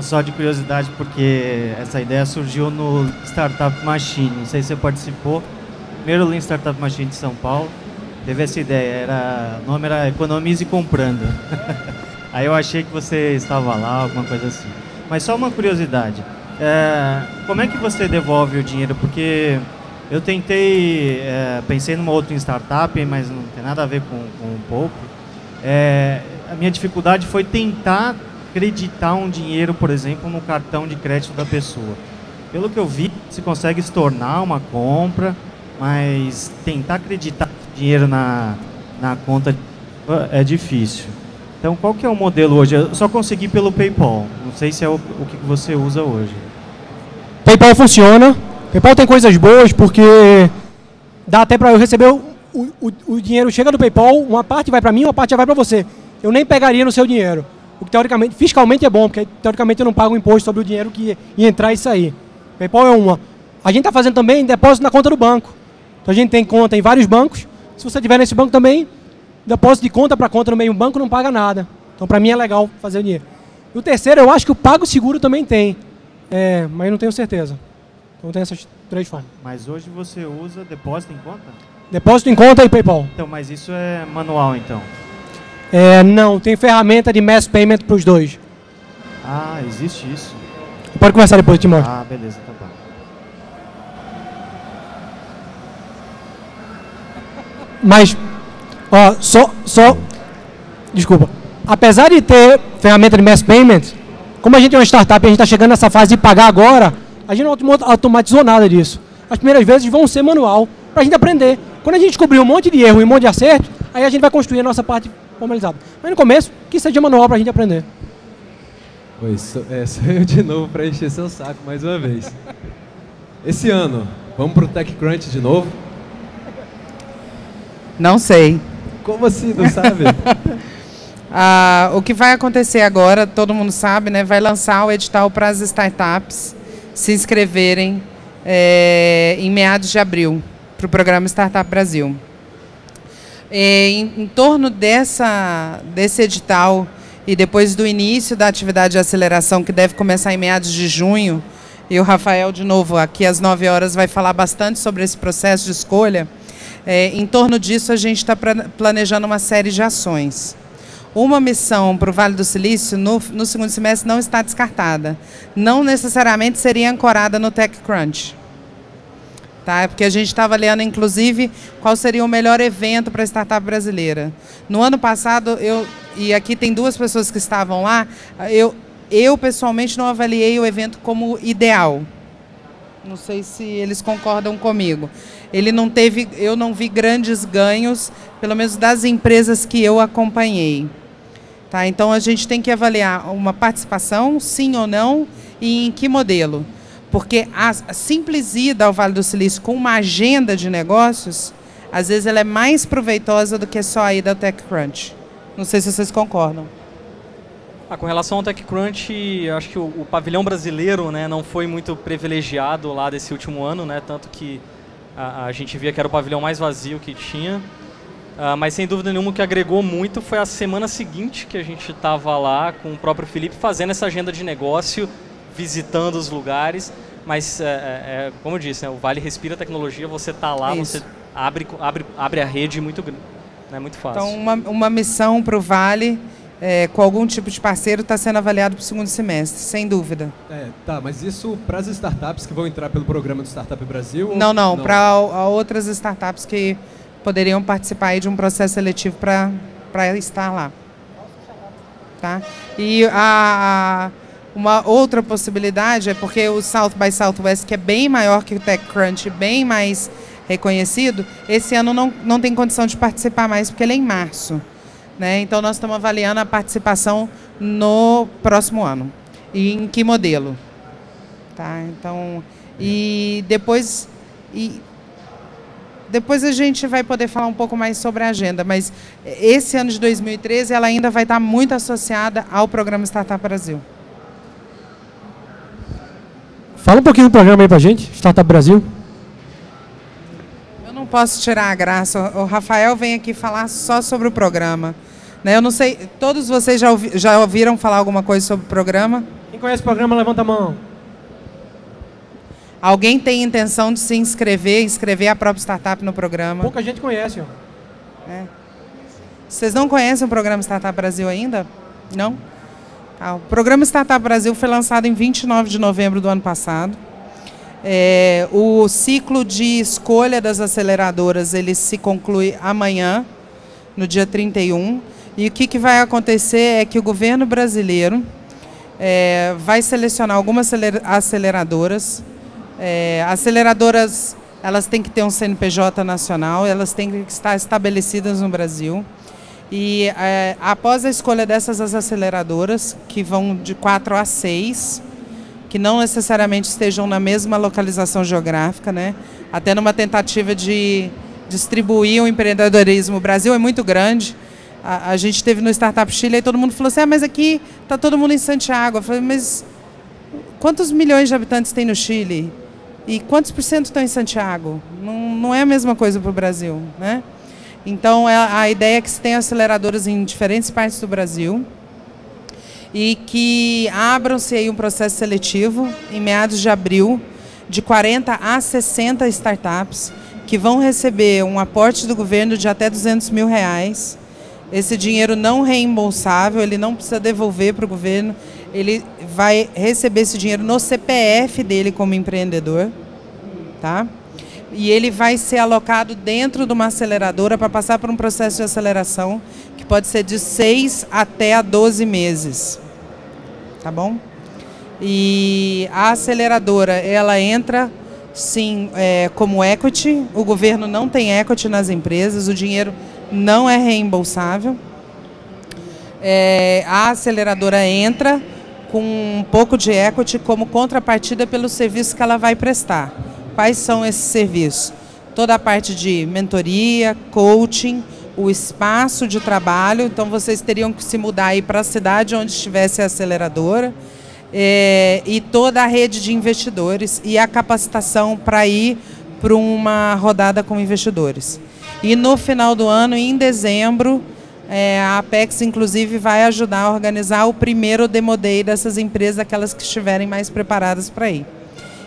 Só de curiosidade, porque essa ideia surgiu no Startup Machine, não sei se você participou, primeiro Lean Startup Machine de São Paulo, teve essa ideia, era, o nome era Economize Comprando. Aí eu achei que você estava lá, alguma coisa assim. Mas só uma curiosidade, é, como é que você devolve o dinheiro? Porque eu tentei, é, pensei numa outra startup, mas não tem nada a ver com, com o Pouco. É, a minha dificuldade foi tentar acreditar um dinheiro, por exemplo, no cartão de crédito da pessoa. Pelo que eu vi, se consegue se tornar uma compra, mas tentar acreditar dinheiro na, na conta é difícil. Então, qual que é o modelo hoje? Eu só consegui pelo PayPal. Não sei se é o, o que você usa hoje. PayPal funciona. PayPal tem coisas boas porque dá até para eu receber o, o, o, dinheiro chega do PayPal, uma parte vai para mim, uma parte já vai para você. Eu nem pegaria no seu dinheiro. O que teoricamente, fiscalmente é bom, porque teoricamente eu não pago imposto sobre o dinheiro que ia entrar e sair. PayPal é uma. A gente está fazendo também depósito na conta do banco. Então a gente tem conta em vários bancos. Se você tiver nesse banco também, depósito de conta para conta no mesmo banco não paga nada. Então para mim é legal fazer o dinheiro. E o terceiro, eu acho que o Pago Seguro também tem. É, mas não tenho certeza. Então tem essas três formas. Mas hoje você usa depósito em conta? Depósito em conta e PayPal. Então, mas isso é manual então? É, não, tem ferramenta de mass payment para os dois. Ah, existe isso. Pode começar depois, te mostro. Ah, beleza, tá bom. Mas, ó, só, só, desculpa. Apesar de ter ferramenta de mass payment, como a gente é uma startup e a gente está chegando nessa fase de pagar agora, a gente não automatizou nada disso. As primeiras vezes vão ser manual, para a gente aprender. Quando a gente descobrir um monte de erro e um monte de acerto, aí a gente vai construir a nossa parte formalizada. Mas no começo, que seja manual para a gente aprender. Oi, sou, é, sou eu de novo para encher seu saco mais uma vez. Esse ano, vamos para o TechCrunch de novo? Não sei. Como assim, não sabe? ah, o que vai acontecer agora, todo mundo sabe, né? Vai lançar o edital para as startups se inscreverem é, em meados de abril para o programa Startup Brasil. Em, em, torno dessa, desse edital e depois do início da atividade de aceleração, que deve começar em meados de junho, e o Rafael, de novo, aqui às 9 horas, vai falar bastante sobre esse processo de escolha É, em torno disso, a gente está planejando uma série de ações. Uma missão para o Vale do Silício no, no segundo semestre não está descartada. Não necessariamente seria ancorada no TechCrunch. Tá? Porque a gente está avaliando, inclusive, qual seria o melhor evento para a startup brasileira. No ano passado, eu, e aqui tem duas pessoas que estavam lá, eu, eu pessoalmente não avaliei o evento como ideal. Não sei se eles concordam comigo. Ele não teve, eu não vi grandes ganhos, pelo menos das empresas que eu acompanhei. Tá? Então a gente tem que avaliar uma participação, sim ou não, e em que modelo. Porque a simples ida ao Vale do Silício com uma agenda de negócios, às vezes ela é mais proveitosa do que só a ida ao TechCrunch. Não sei se vocês concordam. Ah, com relação ao TechCrunch, acho que o, o, pavilhão brasileiro né, não foi muito privilegiado lá desse último ano, né, tanto que a, a gente via que era o pavilhão mais vazio que tinha. Uh, mas sem dúvida nenhuma o que agregou muito foi a semana seguinte que a gente estava lá com o próprio Felipe fazendo essa agenda de negócio, visitando os lugares. Mas, é, é, como eu disse, né, o Vale respira tecnologia, você está lá, Isso. você abre, abre, abre a rede muito, né, muito fácil. Então, uma, uma missão para o Vale é, com algum tipo de parceiro está sendo avaliado para o segundo semestre, sem dúvida. É, tá, mas isso para as startups que vão entrar pelo programa do Startup Brasil? Não, não, não? para outras startups que poderiam participar de um processo seletivo para estar lá. Tá? E a, a, uma outra possibilidade é porque o South by Southwest, que é bem maior que o TechCrunch, bem mais reconhecido, esse ano não, não tem condição de participar mais, porque ele é em março. Né? Então, nós estamos avaliando a participação no próximo ano. E em que modelo. Tá? Então, e depois... E depois a gente vai poder falar um pouco mais sobre a agenda, mas esse ano de 2013 ela ainda vai estar muito associada ao programa Startup Brasil. Fala um pouquinho do programa aí pra gente, Startup Brasil. Eu não posso tirar a graça. O Rafael vem aqui falar só sobre o programa. Né? Eu não sei, todos vocês já, ouvi, já ouviram falar alguma coisa sobre o programa? Quem conhece o programa, levanta a mão. Alguém tem intenção de se inscrever, inscrever a própria startup no programa? Pouca gente conhece. Ó. É. Vocês não conhecem o programa Startup Brasil ainda? Não? Ah, o programa Startup Brasil foi lançado em 29 de novembro do ano passado. É, o ciclo de escolha das aceleradoras ele se conclui amanhã, no dia 31. E o que, que vai acontecer é que o governo brasileiro é, vai selecionar algumas aceleradoras é, aceleradoras, elas têm que ter um CNPJ nacional, elas têm que estar estabelecidas no Brasil. E é, após a escolha dessas as aceleradoras, que vão de 4 a 6, que não necessariamente estejam na mesma localização geográfica, né? até numa tentativa de distribuir o empreendedorismo. O Brasil é muito grande. A, a gente teve no Startup Chile e todo mundo falou assim: ah, mas aqui está todo mundo em Santiago. Eu falei, mas quantos milhões de habitantes tem no Chile? E quantos por cento estão em Santiago? Não, não é a mesma coisa para o Brasil. Né? Então, é, a ideia é que se tenha aceleradoras em diferentes partes do Brasil e que abram-se aí um processo seletivo em meados de abril de 40 a 60 startups que vão receber um aporte do governo de até 200 mil reais. Esse dinheiro não reembolsável, ele não precisa devolver para o governo, ele vai receber esse dinheiro no CPF dele como empreendedor, tá? E ele vai ser alocado dentro de uma aceleradora para passar por um processo de aceleração que pode ser de 6 até a 12 meses. Tá bom? E a aceleradora, ela entra sim é, como equity, o governo não tem equity nas empresas, o dinheiro não é reembolsável. É, a aceleradora entra com um pouco de equity como contrapartida pelo serviço que ela vai prestar. Quais são esses serviços? Toda a parte de mentoria, coaching, o espaço de trabalho. Então, vocês teriam que se mudar para a cidade onde estivesse a aceleradora. É, e toda a rede de investidores e a capacitação para ir para uma rodada com investidores. E no final do ano, em dezembro, é, a Apex, inclusive, vai ajudar a organizar o primeiro Demo Day dessas empresas, aquelas que estiverem mais preparadas para ir.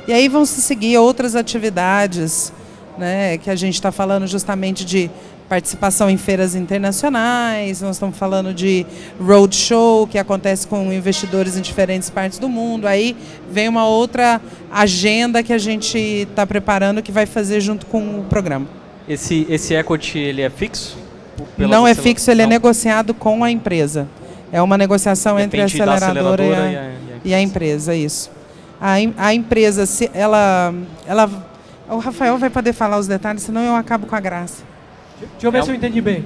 E aí vão se seguir outras atividades né, que a gente está falando justamente de participação em feiras internacionais, nós estamos falando de roadshow, que acontece com investidores em diferentes partes do mundo. Aí vem uma outra agenda que a gente está preparando que vai fazer junto com o programa. Esse, esse equity, ele é fixo? Pela Não é fixo, ele é Não. negociado com a empresa. É uma negociação entre a Depende aceleradora, aceleradora e, e a, a- e a empresa, isso. A, a empresa, se ela, ela. O Rafael vai poder falar os detalhes, senão eu acabo com a graça. Deixa eu ver É se eu entendi bem.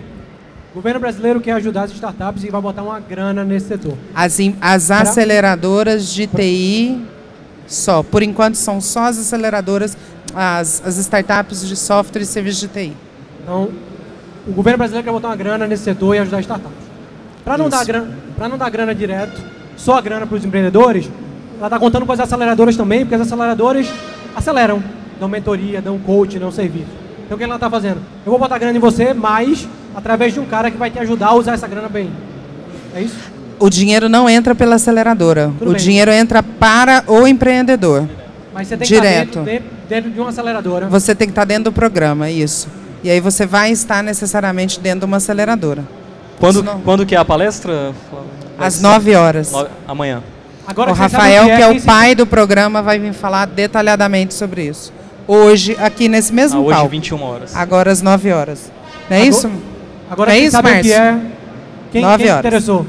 O governo brasileiro quer ajudar as startups e vai botar uma grana nesse setor. As, as aceleradoras de TI só. Por enquanto são só as aceleradoras, as, as startups de software e serviços de TI. Então, o governo brasileiro quer botar uma grana nesse setor e ajudar as startups. Para não, dar grana, pra não dar grana direto, só a grana para os empreendedores, ela está contando com as aceleradoras também, porque as aceleradoras aceleram, dão mentoria, dão coach, dão serviço. Então o que ela está fazendo? Eu vou botar grana em você, mas através de um cara que vai te ajudar a usar essa grana bem. É isso? O dinheiro não entra pela aceleradora. Tudo o bem. dinheiro entra para o empreendedor. Mas você tem Direto. que estar dentro, dentro, de uma aceleradora. Você tem que estar dentro do programa, isso. E aí você vai estar necessariamente dentro de uma aceleradora. Quando, Senão- quando que é a palestra? Às ser- 9 horas. nove- Amanhã. Agora o que Rafael, o que é quem o se- pai do programa, vai vir falar detalhadamente sobre isso. Hoje, aqui nesse mesmo Ah, hoje, palco. 21 horas. Agora às 9 horas. Não é Agora- isso? Agora É quem isso, sabe o que Márcio? é. Quem, Nove quem se horas. interessou?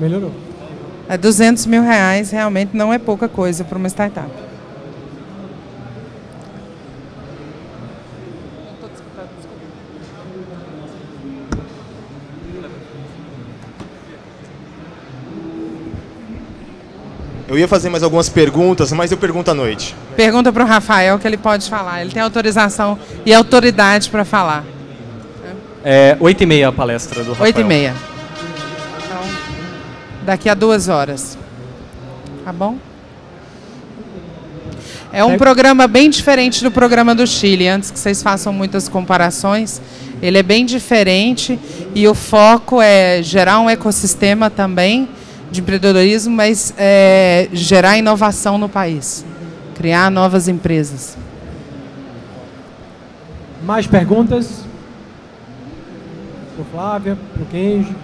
Melhorou. É 200 mil reais, realmente não é pouca coisa para uma startup. Eu ia fazer mais algumas perguntas, mas eu pergunto à noite. Pergunta para o Rafael que ele pode falar. Ele tem autorização e autoridade para falar. É 8 e meia a palestra do Rafael. 8 e meia. Daqui a duas horas. Tá bom? É um programa bem diferente do programa do Chile, antes que vocês façam muitas comparações. Ele é bem diferente e o foco é gerar um ecossistema também de empreendedorismo, mas é, gerar inovação no país, criar novas empresas. Mais perguntas? Pro Flávia, pro Kenji.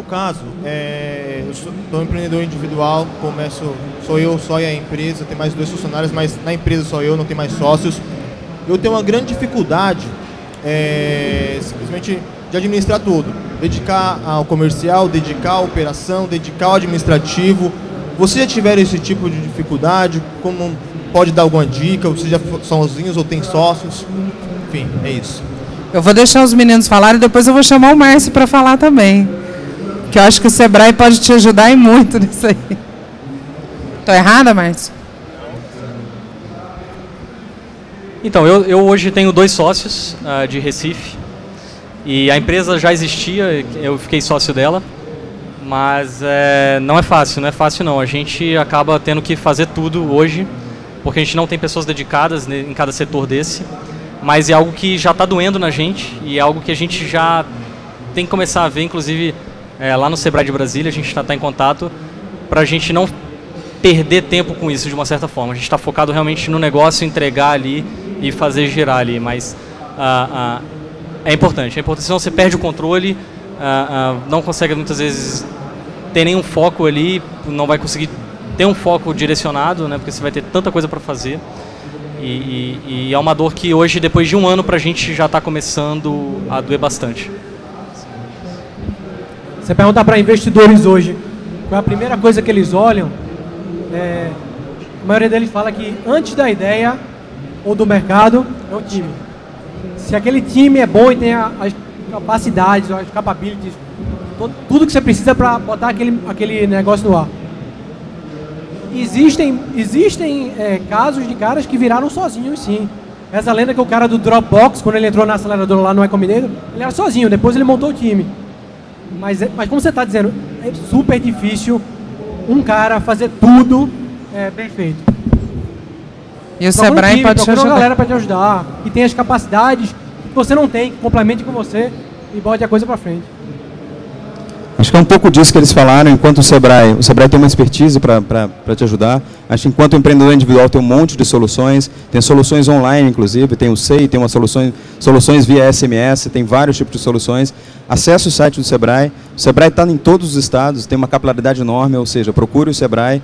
Meu caso, é, eu sou, um empreendedor individual, começo, sou eu só e a empresa, tem mais dois funcionários, mas na empresa só eu, não tem mais sócios. Eu tenho uma grande dificuldade, é, simplesmente, de administrar tudo. Dedicar ao comercial, dedicar à operação, dedicar ao administrativo. Vocês já tiveram esse tipo de dificuldade? Como pode dar alguma dica? Vocês já sozinhos ou têm sócios? Enfim, é isso. Eu vou deixar os meninos falarem e depois eu vou chamar o Márcio para falar também. Que eu acho que o Sebrae pode te ajudar e muito nisso aí. Tô errada, Márcio? Então, eu, eu hoje tenho dois sócios ah, de Recife. E a empresa já existia, eu fiquei sócio dela. Mas é, não é fácil, não é fácil não. A gente acaba tendo que fazer tudo hoje, porque a gente não tem pessoas dedicadas em cada setor desse. Mas é algo que já está doendo na gente e é algo que a gente já tem que começar a ver, inclusive é, lá no Sebrae de Brasília, a gente está em contato para a gente não perder tempo com isso de uma certa forma. A gente está focado realmente no negócio, entregar ali e fazer girar ali, mas ah, ah, é importante, é importante, senão você perde o controle, ah, não consegue muitas vezes ter nenhum foco ali, não vai conseguir ter um foco direcionado, né, porque você vai ter tanta coisa para fazer. E, e- e é uma dor que hoje, depois de um ano, para a gente já está começando a doer bastante. Você perguntar para investidores hoje qual é a primeira coisa que eles olham, é, a maioria deles fala que antes da ideia ou do mercado é o time. Se aquele time é bom e tem as capacidades, as capabilities, tudo que você precisa para botar aquele, aquele negócio no ar. Existem, existem é, casos de caras que viraram sozinhos, sim. Essa lenda que o cara do Dropbox, quando ele entrou na aceleradora lá no Ecomineiro, ele era sozinho, depois ele montou o time. Mas, é- mas como você está dizendo, é super difícil um cara fazer tudo é, bem feito. E o Procura um Sebrae time, pode te procura uma ajudar. galera para te ajudar, que tem as capacidades que você não tem, que complemente com você e bote a coisa para frente. Acho que é um pouco disso que eles falaram, enquanto o Sebrae, o Sebrae tem uma expertise para te ajudar. Acho que enquanto empreendedor individual tem um monte de soluções, tem soluções online, inclusive, tem o SEI, tem uma soluções, soluções via SMS, tem vários tipos de soluções. Acesse o site do Sebrae. O Sebrae está em todos os estados, tem uma capilaridade enorme, ou seja, procure o Sebrae.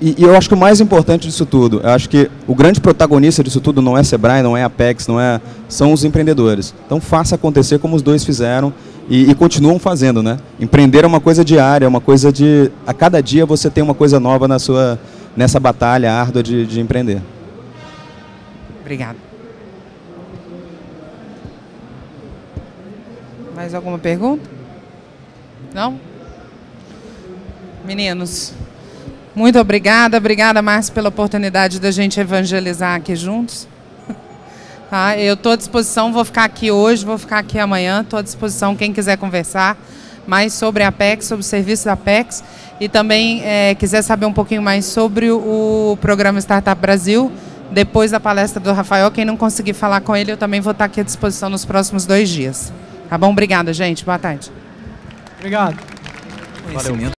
E, e, eu acho que o mais importante disso tudo, eu acho que o grande protagonista disso tudo não é Sebrae, não é Apex, não é, são os empreendedores. Então faça acontecer como os dois fizeram e, e, continuam fazendo, né? Empreender é uma coisa diária, é uma coisa de a cada dia você tem uma coisa nova na sua nessa batalha árdua de, de empreender. Obrigado. Mais alguma pergunta? Não? Meninos, muito obrigada, obrigada Márcio pela oportunidade da gente evangelizar aqui juntos. Tá? Eu estou à disposição, vou ficar aqui hoje, vou ficar aqui amanhã, estou à disposição quem quiser conversar mais sobre a Apex, sobre o serviço da Apex e também é, quiser saber um pouquinho mais sobre o programa Startup Brasil, depois da palestra do Rafael, quem não conseguir falar com ele, eu também vou estar aqui à disposição nos próximos dois dias. Tá bom? Obrigada, gente. Boa tarde. Obrigado. Valeu.